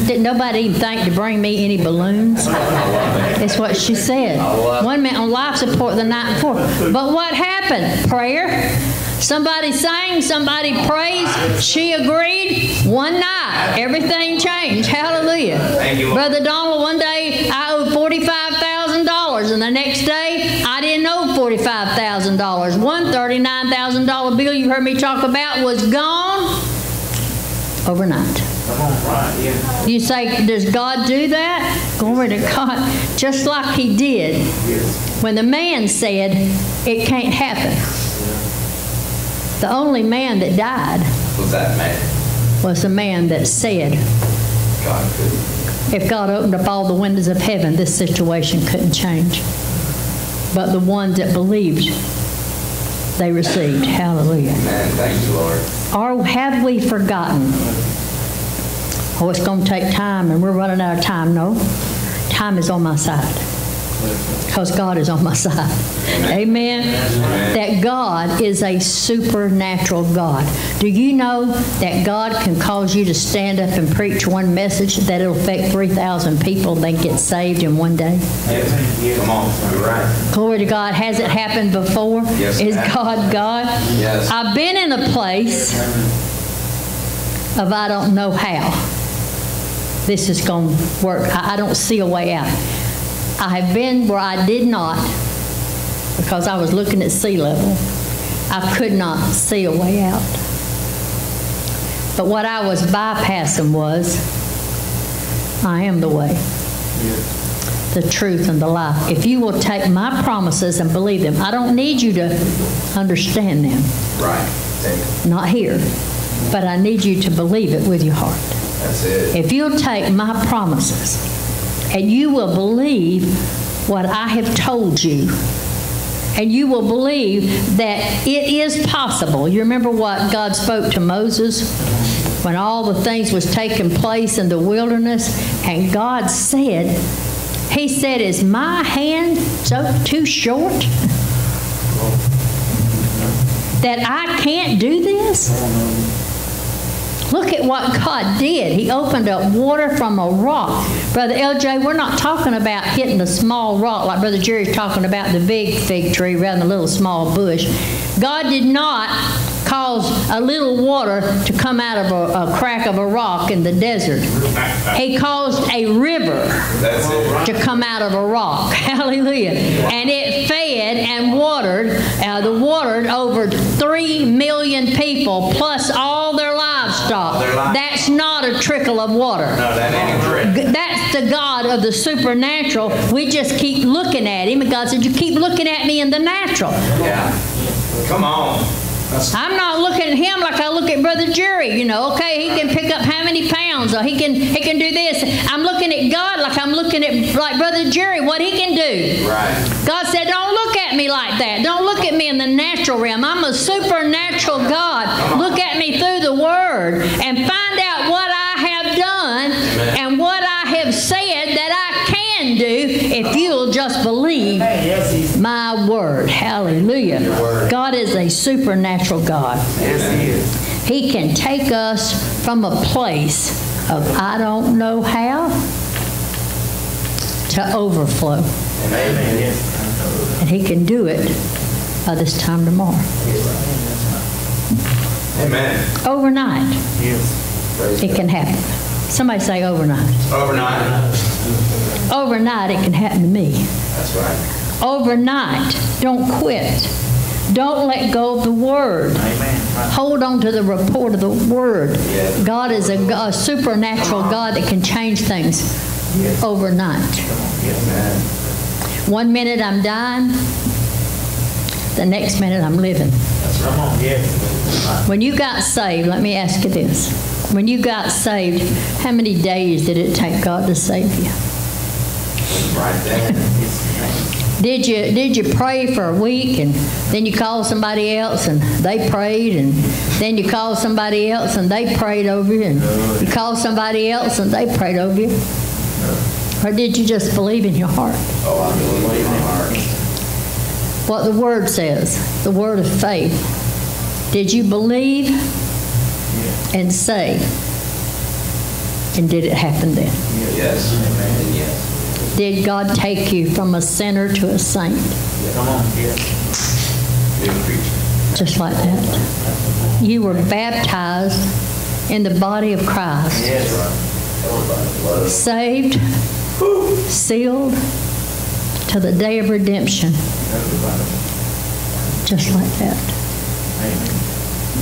Didn't nobody even think to bring me any balloons? That's what she said. One minute on life support the night before. But what happened? Prayer. Somebody sang, somebody praised. She agreed. One night, everything changed. Hallelujah. Thank you, Lord. Brother Donald, one day I owed $45,000, and the next day I didn't owe $45,000. One $39,000 bill you heard me talk about was gone overnight. You say, does God do that? Glory to God. Just like He did when the man said, it can't happen. The only man that died Was that man? was the man that said, God could. if God opened up all the windows of heaven, this situation couldn't change. But the ones that believed, they received. Hallelujah. Amen. thank you, Lord. Or have we forgotten? Oh, it's going to take time and we're running out of time. No, time is on my side. Because God is on my side. Amen. That God is a supernatural God. Do you know that God can cause you to stand up and preach one message that will affect 3,000 people they get saved in one day? Yes. Come on, you're right. Glory to God. Has it happened before? Yes, Is. God God? Yes. I've been in a place of I don't know how this is going to work. I, I don't see a way out. I have been where I did not, because I was looking at sea level, I could not see a way out. But what I was bypassing was, I am the way, the truth, and the life. If you will take my promises and believe them, I don't need you to understand them, Right. Not here, but I need you to believe it with your heart. That's it. If you'll take my promises and you will believe what I have told you, and you will believe that it is possible. You remember what God spoke to Moses when all the things was taking place in the wilderness, and God said, He said, "Is my hand so too short that I can't do this?" Look at what God did. He opened up water from a rock. Brother LJ, we're not talking about hitting a small rock like Brother Jerry's talking about the big fig tree rather the little small bush. God did not cause a little water to come out of a, a crack of a rock in the desert. He caused a river to come out of a rock. Hallelujah. And it fed and watered, uh, the watered over 3 million people plus all their livestock. Livestock. That's not a trickle of water. No, that ain't a trick. That's the God of the supernatural. We just keep looking at him. And God said, You keep looking at me in the natural. Yeah. Come on. I'm not looking at him like I look at Brother Jerry, you know, okay, he can pick up how many pounds or he can he can do this. I'm looking at God like I'm looking at like Brother Jerry, what he can do. Right. God said, Don't look at me like that. Don't look at me in the natural realm. I'm a supernatural God. Look at me through the Word and find out what if you'll just believe my Word. Hallelujah. God is a supernatural God. Yes, He is. He can take us from a place of I don't know how to overflow. And He can do it by this time tomorrow. Amen. Overnight, Praise it can happen. Somebody say overnight. Overnight. Overnight, it can happen to me. That's right. Overnight, don't quit. Don't let go of the word. Amen. Hold on to the report of the word. Yes. God is a, a supernatural God that can change things overnight. Amen. One minute I'm dying, the next minute I'm living. When you got saved, let me ask you this. When you got saved, how many days did it take God to save you? Right. Did you did you pray for a week and then you called somebody else and they prayed and then you called somebody else and they prayed over you and you called somebody else and they prayed over you? Or did you just believe in your heart? Oh, I believe in my heart. What the word says, the word of faith. Did you believe and say? And did it happen then? Yes. Yes. Did God take you from a sinner to a saint? Big preacher. just like that. You were baptized in the body of Christ, Yes. saved, sealed to the day of redemption, just like that.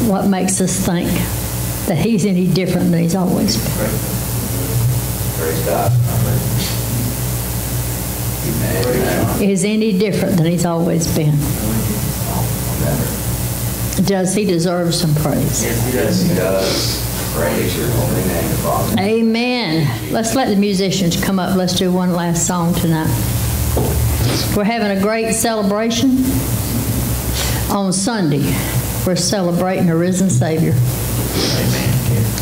What makes us think that He's any different than He's always been? Praise God. Amen. Is any different than He's always been? Does He deserve some praise? Yes, he does. Praise your holy name, Father. Amen. Let's let the musicians come up. Let's do one last song tonight. We're having a great celebration on Sunday. We're celebrating a risen Savior.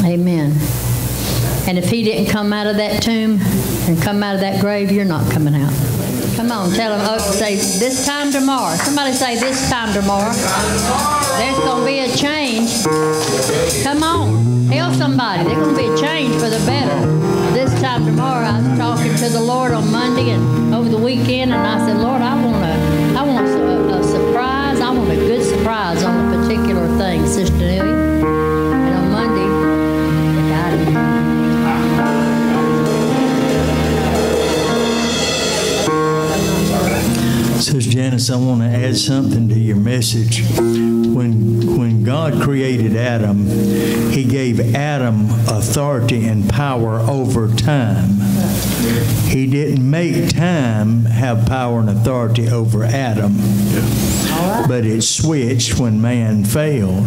Amen. And if he didn't come out of that tomb and come out of that grave, you're not coming out. Come on, tell them. Oh, say this time tomorrow. Somebody say this time tomorrow. There's to be a change. Come on, tell somebody. There's to be a change for the better. This time tomorrow, I was talking to the Lord on Monday and over the weekend, and I said, Lord, I want a, I want a, a surprise. I want a good surprise on a particular thing, Sister Nelia. Says Janice, I want to add something to your message. When when God created Adam, He gave Adam authority and power over time. He didn't make time have power and authority over Adam. But it switched when man failed.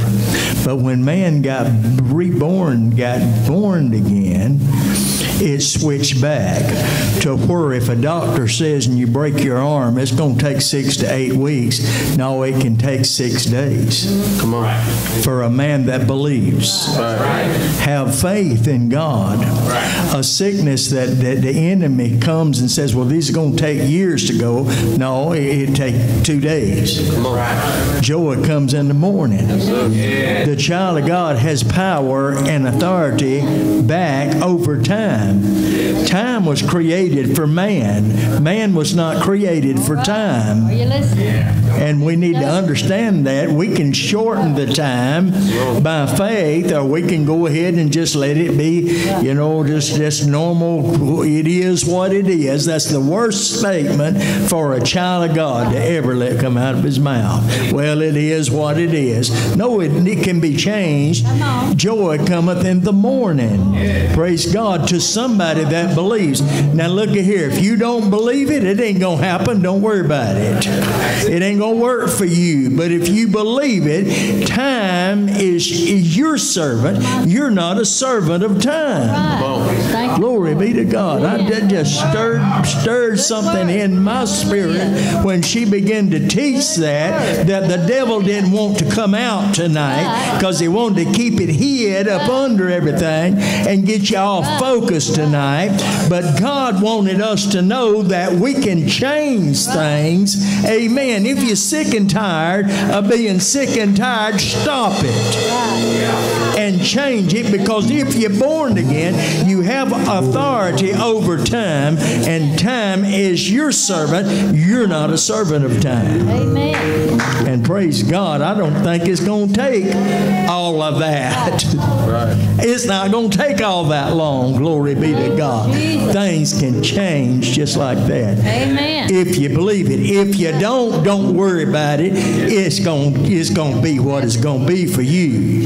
But when man got reborn, got born again, it switched back to where if a doctor says and you break your arm, it's going to take six to eight weeks. No, it can take six days Come on. for a man that believes. Have faith in God. A sickness that, that the enemy comes and says, well, these are going to take years to go. No, it, it take two days. Come on, Joy comes in the morning. The child of God has power and authority back over time. Time was created for man. Man was not created for time. And we need to understand that. We can shorten the time by faith, or we can go ahead and just let it be, you know, just, just normal. It is what it is. That's the worst statement for a child of God to ever let come out of his mouth. Well, it is what it is. No, it, it can be changed. Joy cometh in the morning. Praise God to somebody that believes. Now, look at here. If you don't believe it, it ain't going to happen. Don't worry about it. It ain't going to work for you. But if you believe it, time is, is your servant. You're not a servant of time. Right. Glory be to God. I that just stirred stirred something in my spirit when she began to teach that that the devil didn't want to come out tonight because he wanted to keep it hid up under everything and get you all focused tonight. But God wanted us to know that we can change things. Amen. If you're sick and tired of being sick and tired, stop it and change it because if you're born again, you have authority over time, and time is your servant. You're not a servant of time. Amen. And praise God, I don't think it's going to take all of that. Right. It's not going to take all that long. Glory be to God. Things can change just like that. Amen. If you believe it. If you don't, don't worry about it. It's going it's going to be what it's going to be for you.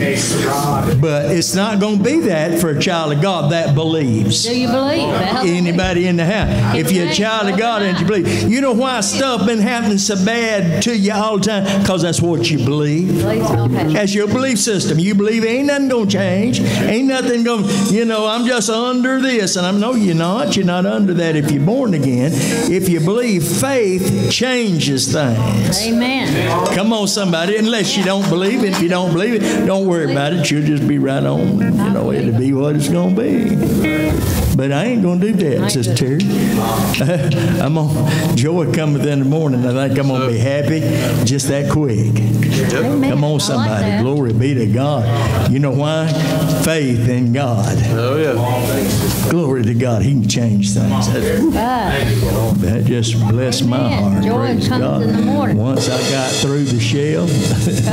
But it's not going to be that for a child of God that believes. Do you believe? Anybody in the house. If you're a child of God and you believe, you know why stuff been happening so bad to you all the time? Because that's what you believe. Please don't have- That's your belief system. You believe ain't nothing gonna change. Ain't nothing gonna, you know, I'm just under this. And I'm no, you're not. You're not under that if you're born again. If you believe faith changes things. Amen. Come on, somebody. Unless you don't believe it, if you don't believe it, don't worry about it. You'll just be right on. You know, it'll be what it's gonna be. But I ain't gonna do that, Sister Terry. I'm gonna joy cometh in the morning. I think I'm gonna be happy just that quick. Amen. Come on, somebody. that. Glory be to God. You know why? Faith in God. Oh, yeah. Glory to God. He can change things. That, that just blessed my heart. Joy Praise comes God. in the morning. Once I got through the shell,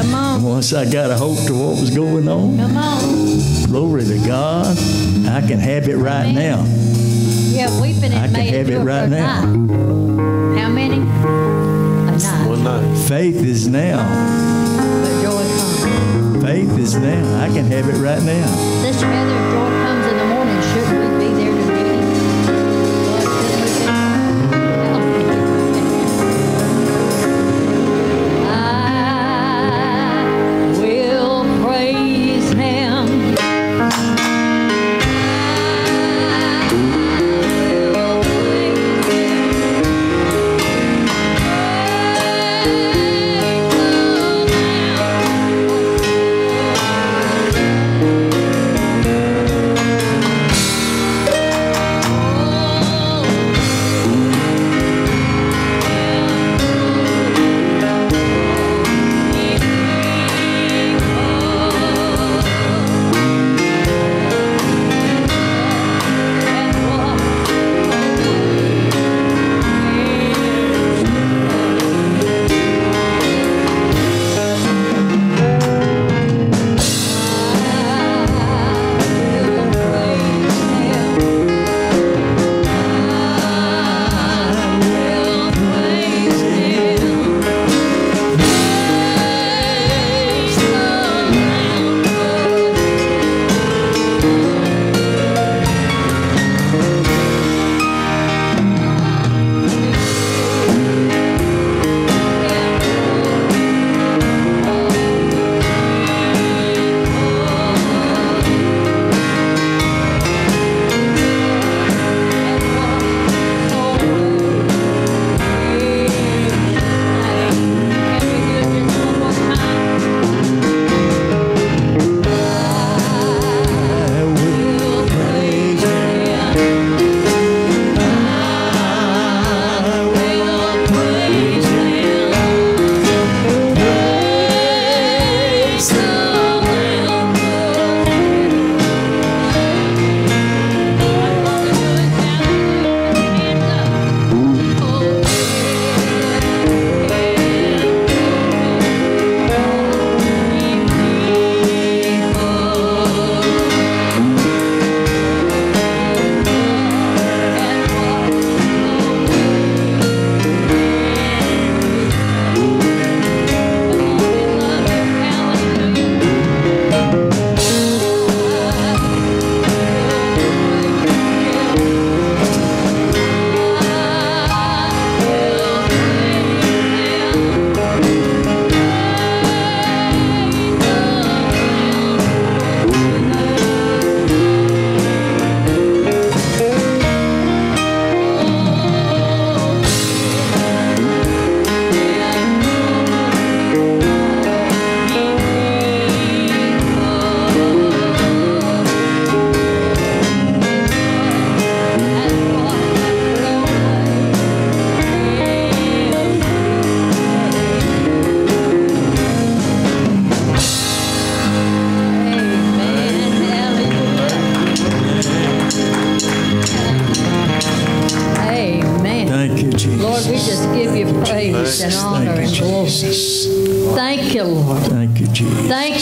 Come on. once I got a hope to what was going on, come on. Glory to God, I can have it right now. Yeah, weeping I and can made have it endure right for a now. night. How many? A night. One night. Faith is now. But joy comes. Faith is now. I can have it right now.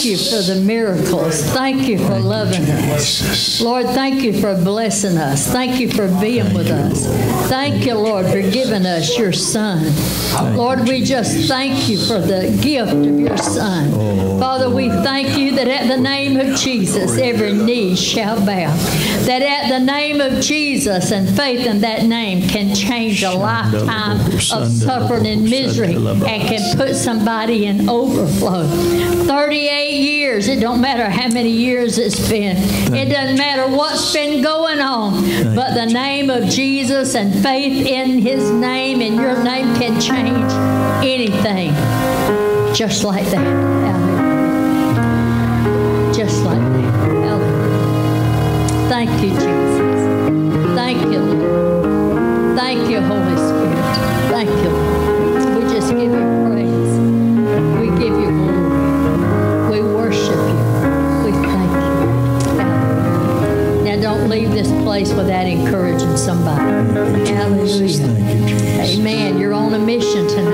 Thank you for the miracles. Thank you for loving us. Lord, you for blessing us. Thank you for being with us. Thank you, Lord, for giving us your Son. Lord, we just thank you for the gift of your Son. Father, we thank you that at the name of Jesus, every knee shall bow. That at the name of Jesus and faith in that name can change a lifetime of suffering and misery and can put somebody in overflow. 38 years, it don't matter how many years it's been. It doesn't matter what's been going on. But the name of Jesus and faith in his name and your name can change anything. Just like that. Hallelujah. Just like that. Hallelujah. Thank you, Jesus. Thank you, Lord. Thank you, Holy Spirit. Thank you, place without encouraging somebody. Hallelujah. Thank you, Jesus. Amen. You're on a mission tonight.